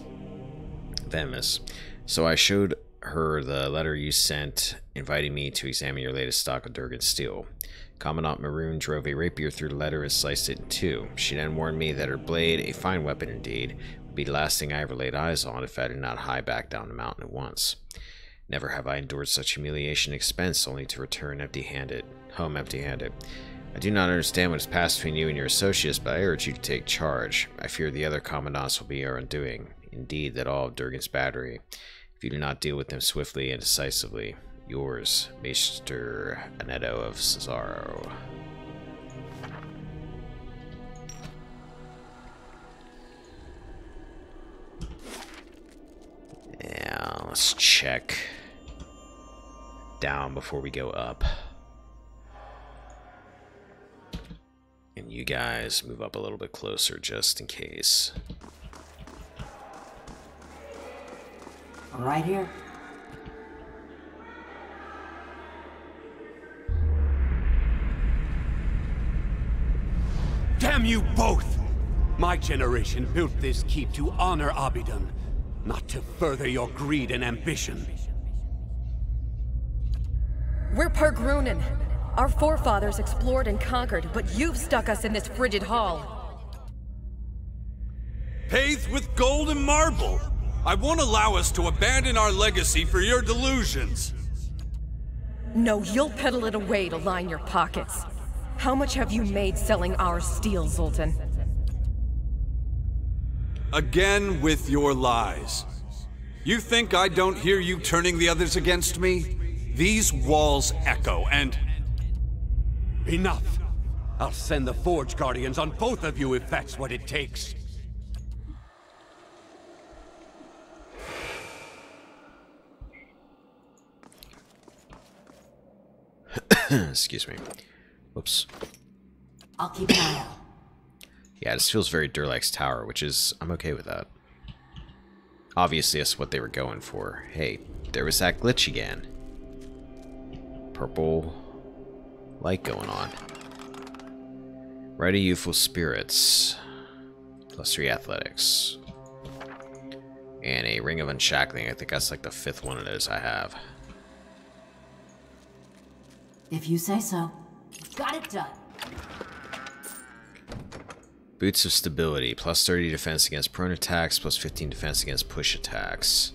S1: Vehemence. So I showed her the letter you sent inviting me to examine your latest stock of Durgan steel. Commandant Maroon drove a rapier through the letter and sliced it in two. She then warned me that her blade, a fine weapon indeed, would be the last thing I ever laid eyes on if I did not hie back down the mountain at once. Never have I endured such humiliation and expense only to return empty-handed, home empty-handed. I do not understand what has passed between you and your associates, but I urge you to take charge. I fear the other commandants will be our undoing. Indeed, that all of Durgan's battery. If you do not deal with them swiftly and decisively, yours, Maester Anetto of Cesaro. Yeah, let's check down before we go up. And you guys move up a little bit closer just in case.
S5: Right here.
S9: Damn you both! My generation built this keep to honor Abydon, not to further your greed and ambition.
S2: We're Pargrunen. Our forefathers explored and conquered, but you've stuck us in this frigid hall.
S8: Paved with gold and marble. I won't allow us to abandon our legacy for your delusions.
S2: No, you'll peddle it away to line your pockets. How much have you made selling our steel, Zoltan?
S8: Again with your lies. You think I don't hear you turning the others against me? These walls echo, and...
S9: Enough! I'll send the Forge Guardians on both of you if that's what it takes. *coughs*
S1: Excuse me. Whoops.
S5: I'll keep an eye out.
S1: Yeah, this feels very Durlag's Tower, which is... I'm okay with that. Obviously, that's what they were going for. Hey, there was that glitch again. Purple light going on. Ready youthful spirits. Plus three athletics. And a ring of unshackling. I think that's like the fifth one of those I have.
S5: If you say so. Got it done.
S1: Boots of Stability, plus 30 defense against prone attacks, plus 15 defense against push attacks.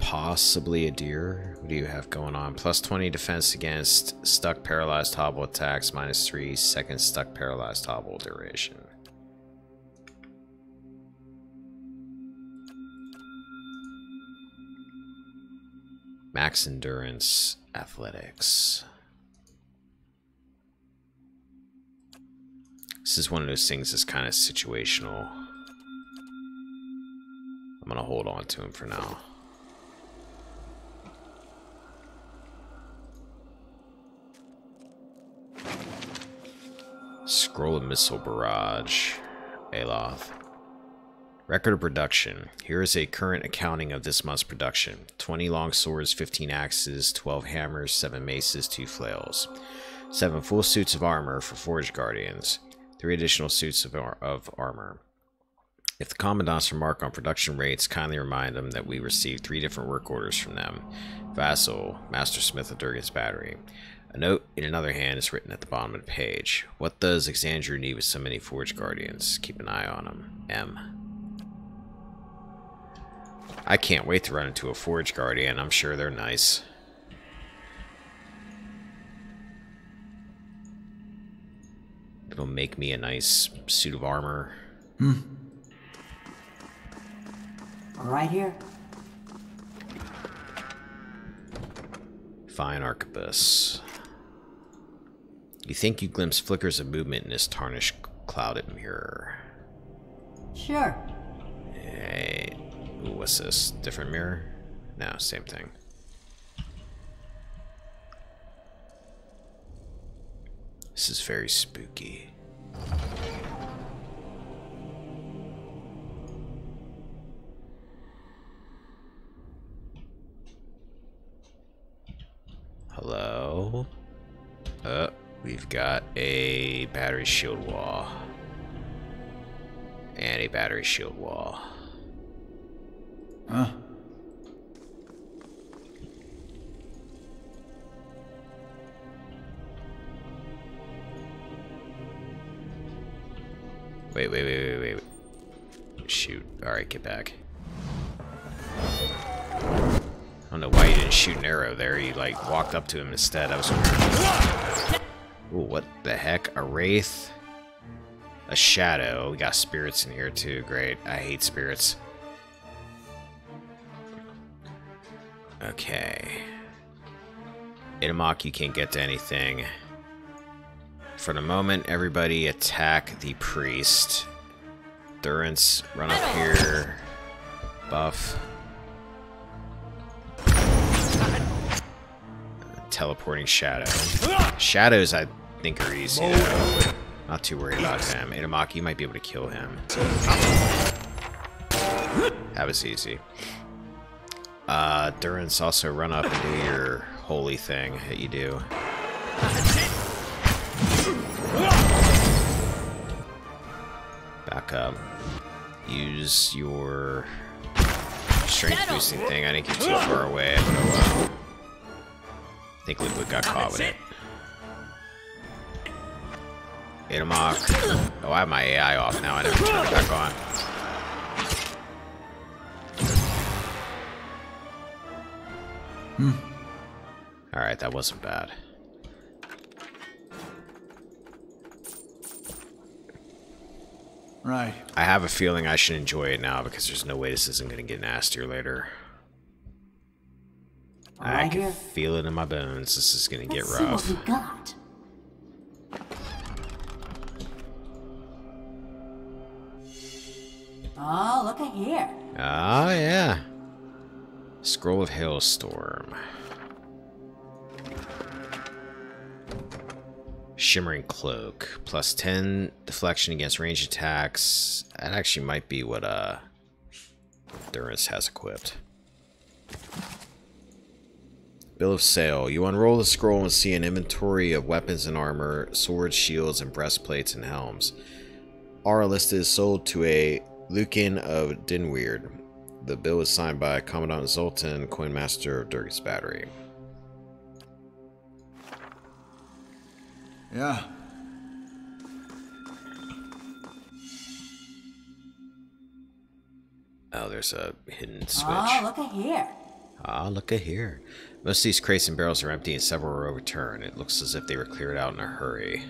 S1: Possibly Edér. What do you have going on? Plus 20 defense against stuck, paralyzed, hobble attacks, minus 3 second stuck, paralyzed, hobble duration. Max endurance, athletics. This is one of those things that's kind of situational. I'm going to hold on to him for now. Scroll of Missile Barrage. Aloth. Record of production. Here is a current accounting of this month's production. 20 long swords, 15 axes, 12 hammers, 7 maces, 2 flails. 7 full suits of armor for Forge Guardians. 3 additional suits of, ar of armor. If the commandants remark on production rates, kindly remind them that we received three different work orders from them. Vassal, Master Smith of Durgan's Battery. A note in another hand is written at the bottom of the page. What does Exandria need with so many Forge Guardians? Keep an eye on them. M. I can't wait to run into a Forge Guardian. I'm sure they're nice. It'll make me a nice suit of armor.
S5: Hmm. Right here.
S1: Fine Arquebus. You think you glimpse flickers of movement in this tarnished, clouded mirror.
S5: Sure.
S1: Hey, ooh, what's this? Different mirror? No, same thing. This is very spooky. Hello? Uh, we've got a battery shield wall. And a battery shield wall.
S11: Huh?
S1: Wait, wait, wait, wait, wait. Shoot. Alright, get back. I don't know why you didn't shoot an arrow there. You, like, walked up to him instead. That was. Ooh, what the heck? A wraith? A shadow. We got spirits in here, too. Great. I hate spirits. Okay. Itumaak, you can't get to anything. For the moment, everybody attack the priest. Durance, run up here. Buff. Teleporting Shadow. Shadows, I think, are easy, though. Not too worried about him. Itumaak, you might be able to kill him. That was easy. Uh, Durance, also run up and do your holy thing that you do. Back up. Use your strength boosting thing. I didn't get too far away, but oh well. I think Liquid got caught with it. Itumaak. Oh, I have my AI off now. I never turn it back on.
S11: Hmm.
S1: Alright, that wasn't bad.
S11: Right.
S1: I have a feeling I should enjoy it now because there's no way this isn't going to get nastier later. I can
S5: here.
S1: feel it in my bones. This is going to get
S5: Let's see what
S1: rough.
S5: we got. Oh, look at here.
S1: Oh, yeah. Scroll of Hailstorm. Shimmering Cloak. Plus 10 deflection against range attacks. That actually might be what uh, Durance has equipped. Bill of Sale. You unroll the scroll and see an inventory of weapons and armor, swords, shields, and breastplates and helms. Our list is sold to a Lucan of Dinweird. The bill was signed by Commandant Zoltan, Coin Master of Durgan's Battery.
S11: Yeah.
S1: Oh, there's a hidden switch.
S5: Oh, look at here.
S1: Ah, look at here. Most of these crates and barrels are empty and several are overturned. It looks as if they were cleared out in a hurry.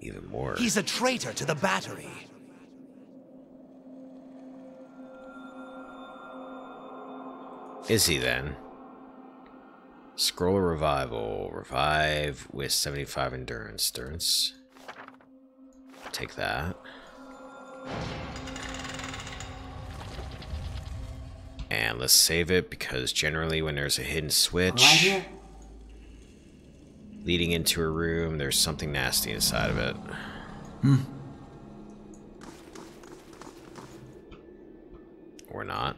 S1: Even more.
S6: He's a traitor to the battery.
S1: Is he then? Scroll of Revival. Revive with 75 endurance. Endurance. Take that. And let's save it because generally when there's a hidden
S5: Right
S1: switch
S5: here.
S1: Leading into a room, there's something nasty inside of it. Hmm. Or not.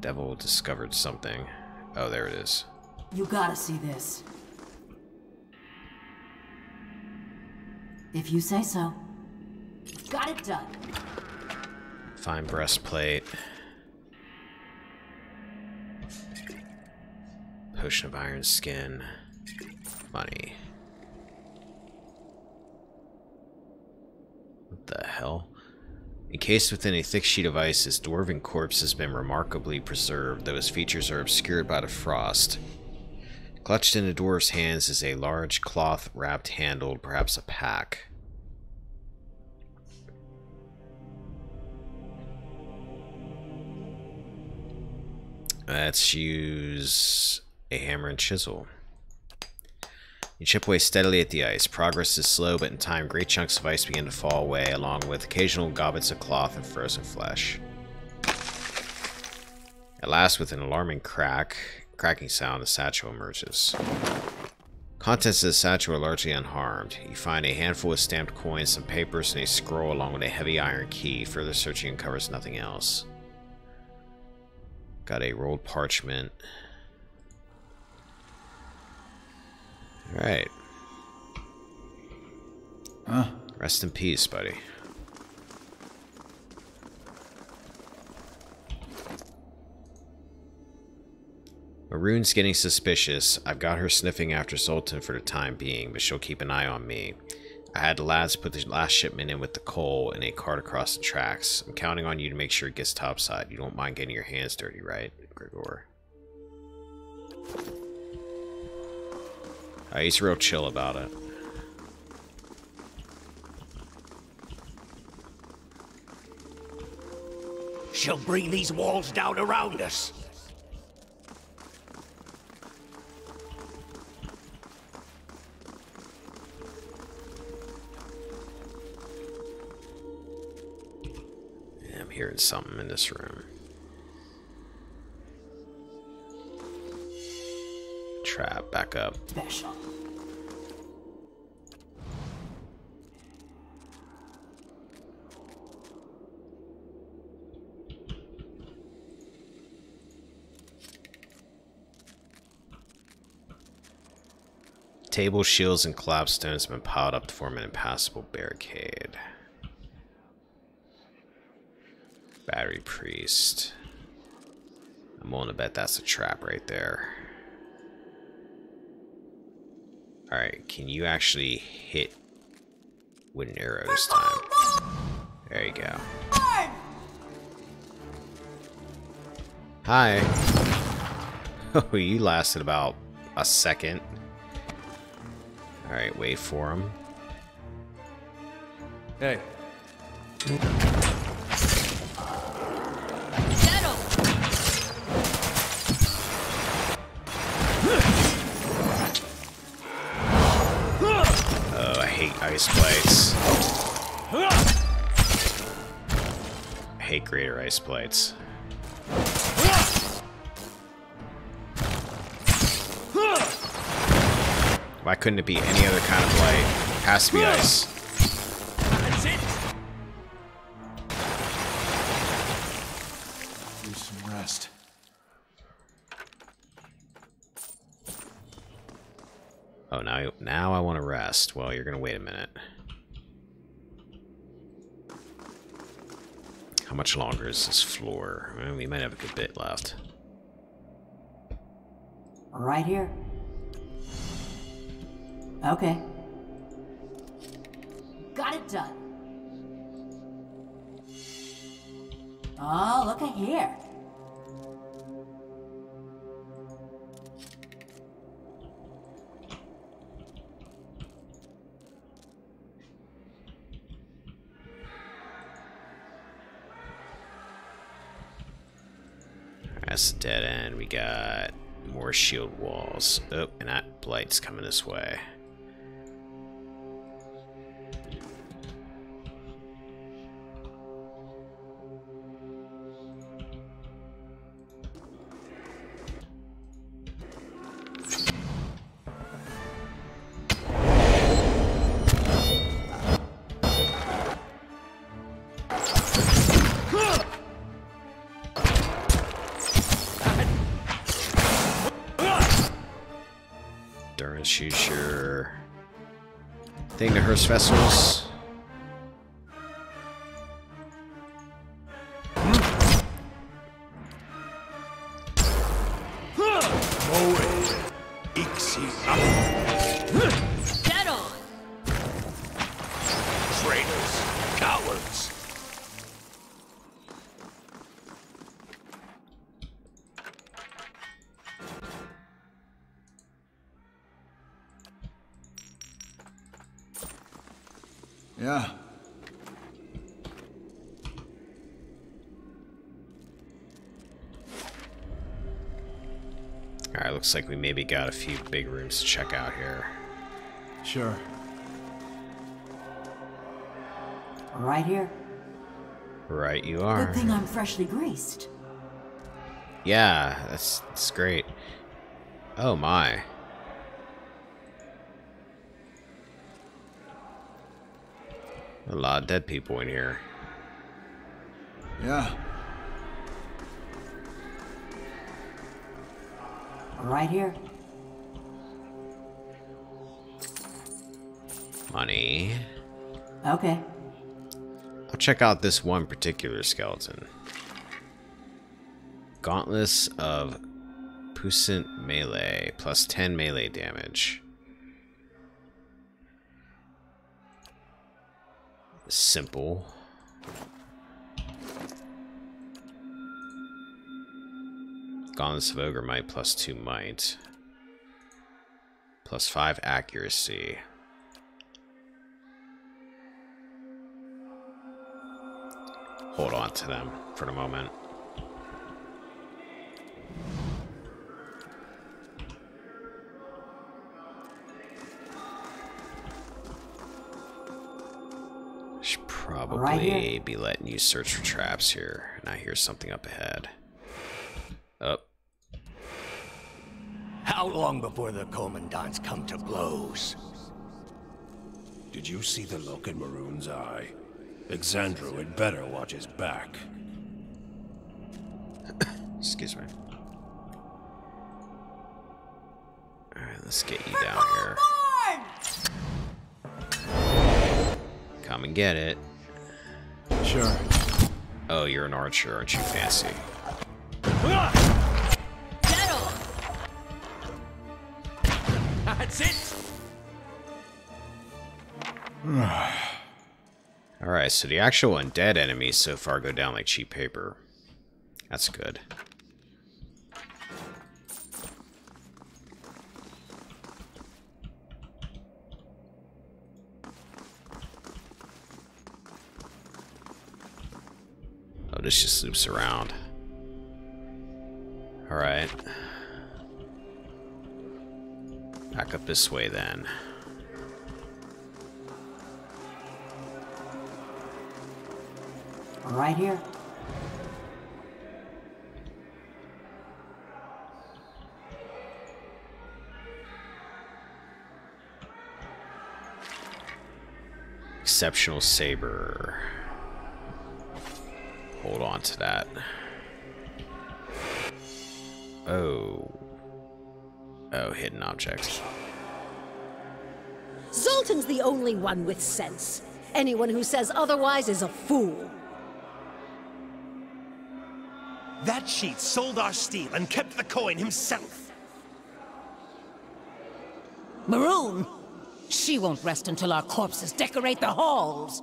S1: Devil discovered something. Oh, there it is.
S5: You gotta see this. If you say so. Got it done.
S1: Fine breastplate. Potion of iron skin. Money. What the hell? Encased within a thick sheet of ice, this dwarven corpse has been remarkably preserved, though his features are obscured by the frost. Clutched in the dwarf's hands is a large cloth wrapped handled, perhaps a pack. Let's use a hammer and chisel. You chip away steadily at the ice. Progress is slow, but in time, great chunks of ice begin to fall away, along with occasional gobbets of cloth and frozen flesh. At last, with an alarming crack, cracking sound, the satchel emerges. Contents of the satchel are largely unharmed. You find a handful of stamped coins, some papers, and a scroll along with a heavy iron key. Further searching uncovers nothing else. Got a rolled parchment. Alright.
S11: Huh?
S1: Rest in peace, buddy. Maroon's getting suspicious. I've got her sniffing after Zoltan for the time being, but she'll keep an eye on me. I had the lads put the last shipment in with the coal in a cart across the tracks. I'm counting on you to make sure it gets topside. You don't mind getting your hands dirty, right, Gregor? Uh, he's real chill about it.
S6: She'll bring these walls down around us.
S1: I'm hearing something in this room. Trap, back up.
S5: Special.
S1: Table, shields, and collapsed stones have been piled up to form an impassable barricade. Battery priest. I'm willing to bet that's a trap right there. Alright, can you actually hit with an arrow this time? There you go. Hi. *laughs* Oh, you lasted about a second. Alright, wait for him.
S10: Hey.
S1: Ice blights. I hate greater ice blights. Why couldn't it be any other kind of light? It has to be ice.
S10: That's it.
S11: Need some rest.
S1: Oh, now now I want to rest. Well, you're gonna wait a minute. How much longer is this floor? Well, we might have a good bit left.
S5: Right here. Okay. Got it done. Oh, look at here.
S1: Dead end. We got more shield walls. Oh, and that blight's coming this way. Thing to Hearst Vessels. Looks like we maybe got a few big rooms to check out here.
S11: Sure.
S5: Right here.
S1: Right, you are.
S5: Good thing I'm freshly greased.
S1: Yeah, that's that's great. Oh my. A lot of dead people in here.
S11: Yeah.
S5: Right here.
S1: Money.
S5: Okay.
S1: I'll check out this one particular skeleton. Gauntlets of Puissant Melee, plus 10 melee damage. Simple. Gauntlets of Ogre Might, plus 2 Might. Plus 5 Accuracy. hold on to them for the moment. Should probably
S5: Right
S1: be letting you search for traps here. And I hear something up ahead. Up.
S12: How long before the commandants come to blows?
S6: Did you see the look in Maroon's eye? Exandro had better watch his back. *coughs*
S1: Excuse me. Alright, let's get you down here. Come and get it.
S11: Sure.
S1: Oh, you're an archer, aren't you fancy? *sighs* Alright, so the actual undead enemies so far go down like cheap paper. That's good. Oh, this just loops around. Alright. Back up this way then.
S5: Right here.
S1: Exceptional saber. Hold on to that. Oh. Oh, hidden objects.
S13: Zoltan's the only one with sense. Anyone who says otherwise is a fool.
S10: That sheet sold our steel and kept the coin himself.
S13: Maroon? She won't rest until our corpses decorate the halls.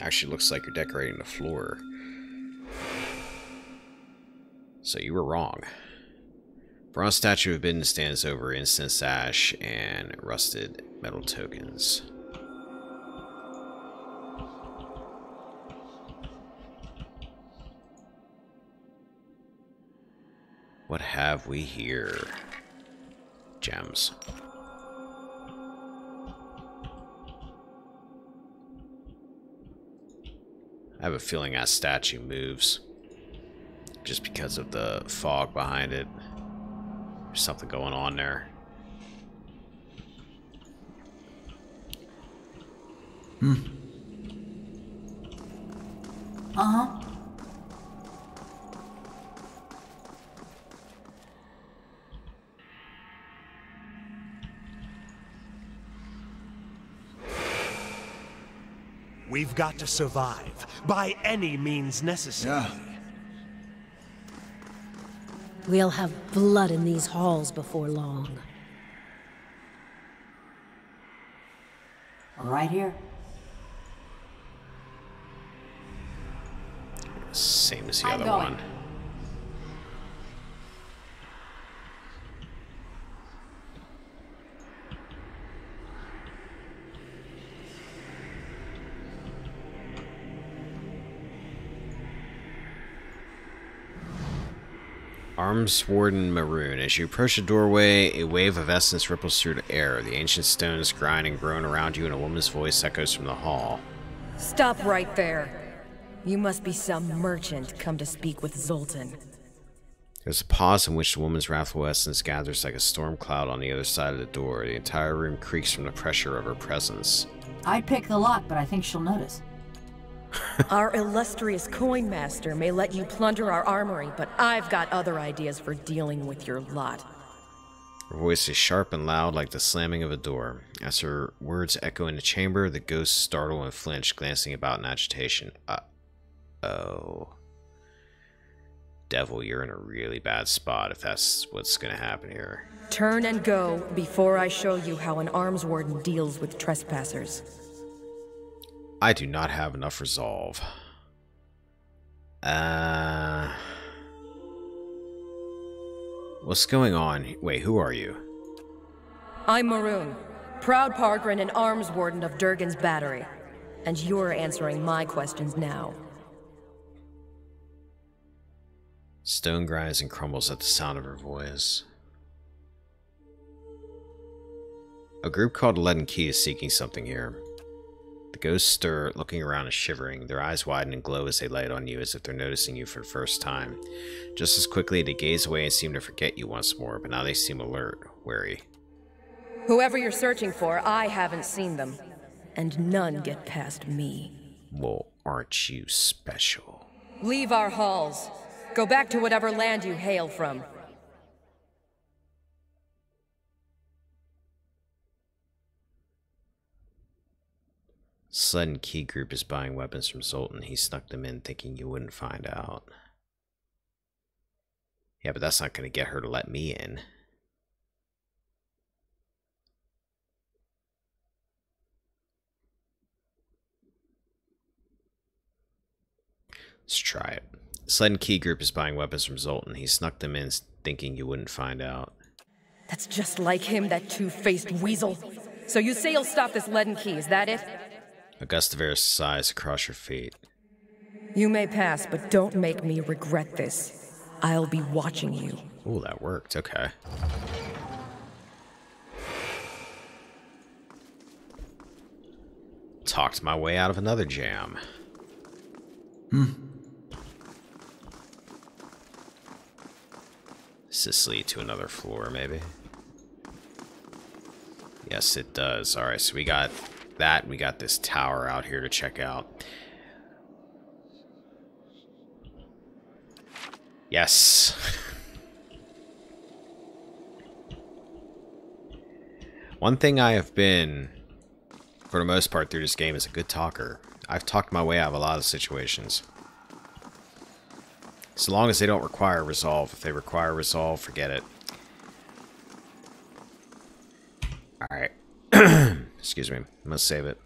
S1: Actually looks like you're decorating the floor. So you were wrong. Bronze statue of Bidden stands over incense ash and rusted metal tokens. What have we here? Gems. I have a feeling that statue moves. Just because of the fog behind it. There's something going on there.
S11: Hmm.
S5: Uh-huh.
S10: We've got to survive, by any means necessary. Yeah.
S13: We'll have blood in these halls before long.
S5: Right here.
S1: Same as the
S5: I'm
S1: other
S5: going.
S1: one. Arms Warden Maroon. As you approach the doorway, a wave of essence ripples through the air. The ancient stones grind and groan around you, and a woman's voice echoes from the hall.
S2: Stop right there. You must be some merchant come to speak with Zoltan.
S1: There's a pause in which the woman's wrathful essence gathers like a storm cloud on the other side of the door. The entire room creaks from the pressure of her presence.
S5: I'd pick the lock, but I think she'll notice.
S2: Our illustrious coin master may let you plunder our armory, but I've got other ideas for dealing with your lot.
S1: Her voice is sharp and loud like the slamming of a door. As her words echo in the chamber, the ghosts startle and flinch, glancing about in agitation. Uh oh. Devil, you're in a really bad spot if that's what's gonna happen here.
S2: Turn and go before I show you how an arms warden deals with trespassers.
S1: I do not have enough resolve. Uh. What's going on? Wait, who are you?
S2: I'm Maroon, proud Pargrunen and arms warden of Durgan's Battery. And you're answering my questions now.
S1: Stone grinds and crumbles at the sound of her voice. A group called Leaden Key is seeking something here. The ghosts stir, looking around and shivering. Their eyes widen and glow as they light on you as if they're noticing you for the first time. Just as quickly, they gaze away and seem to forget you once more, but now they seem alert, wary.
S2: Whoever you're searching for, I haven't seen them. And none get past me.
S1: Well, aren't you special?
S2: Leave our halls. Go back to whatever land you hail from.
S1: Leaden Key Group is buying weapons from Zoltan. He snuck them in thinking you wouldn't find out. Yeah, but that's not going to get her to let me in. Let's try it. Leaden Key Group is buying weapons from Zoltan. He snuck them in thinking you wouldn't find out.
S2: That's just like him, that two-faced weasel. So you say you'll stop this leaden key, is that it?
S1: Augusta sighs across your feet.
S2: You may pass, but don't make me regret this. I'll be watching you.
S1: Ooh, that worked. Okay. Talked my way out of another jam.
S11: Hmm.
S1: Does this lead to another floor, maybe? Yes, it does. Alright, so we got that. We got this tower out here to check out. Yes. *laughs* One thing I have been, for the most part through this game, is a good talker. I've talked my way out of a lot of situations. So long as they don't require resolve. If they require resolve, forget it. Alright. *clears throat* Excuse me. I'm save it.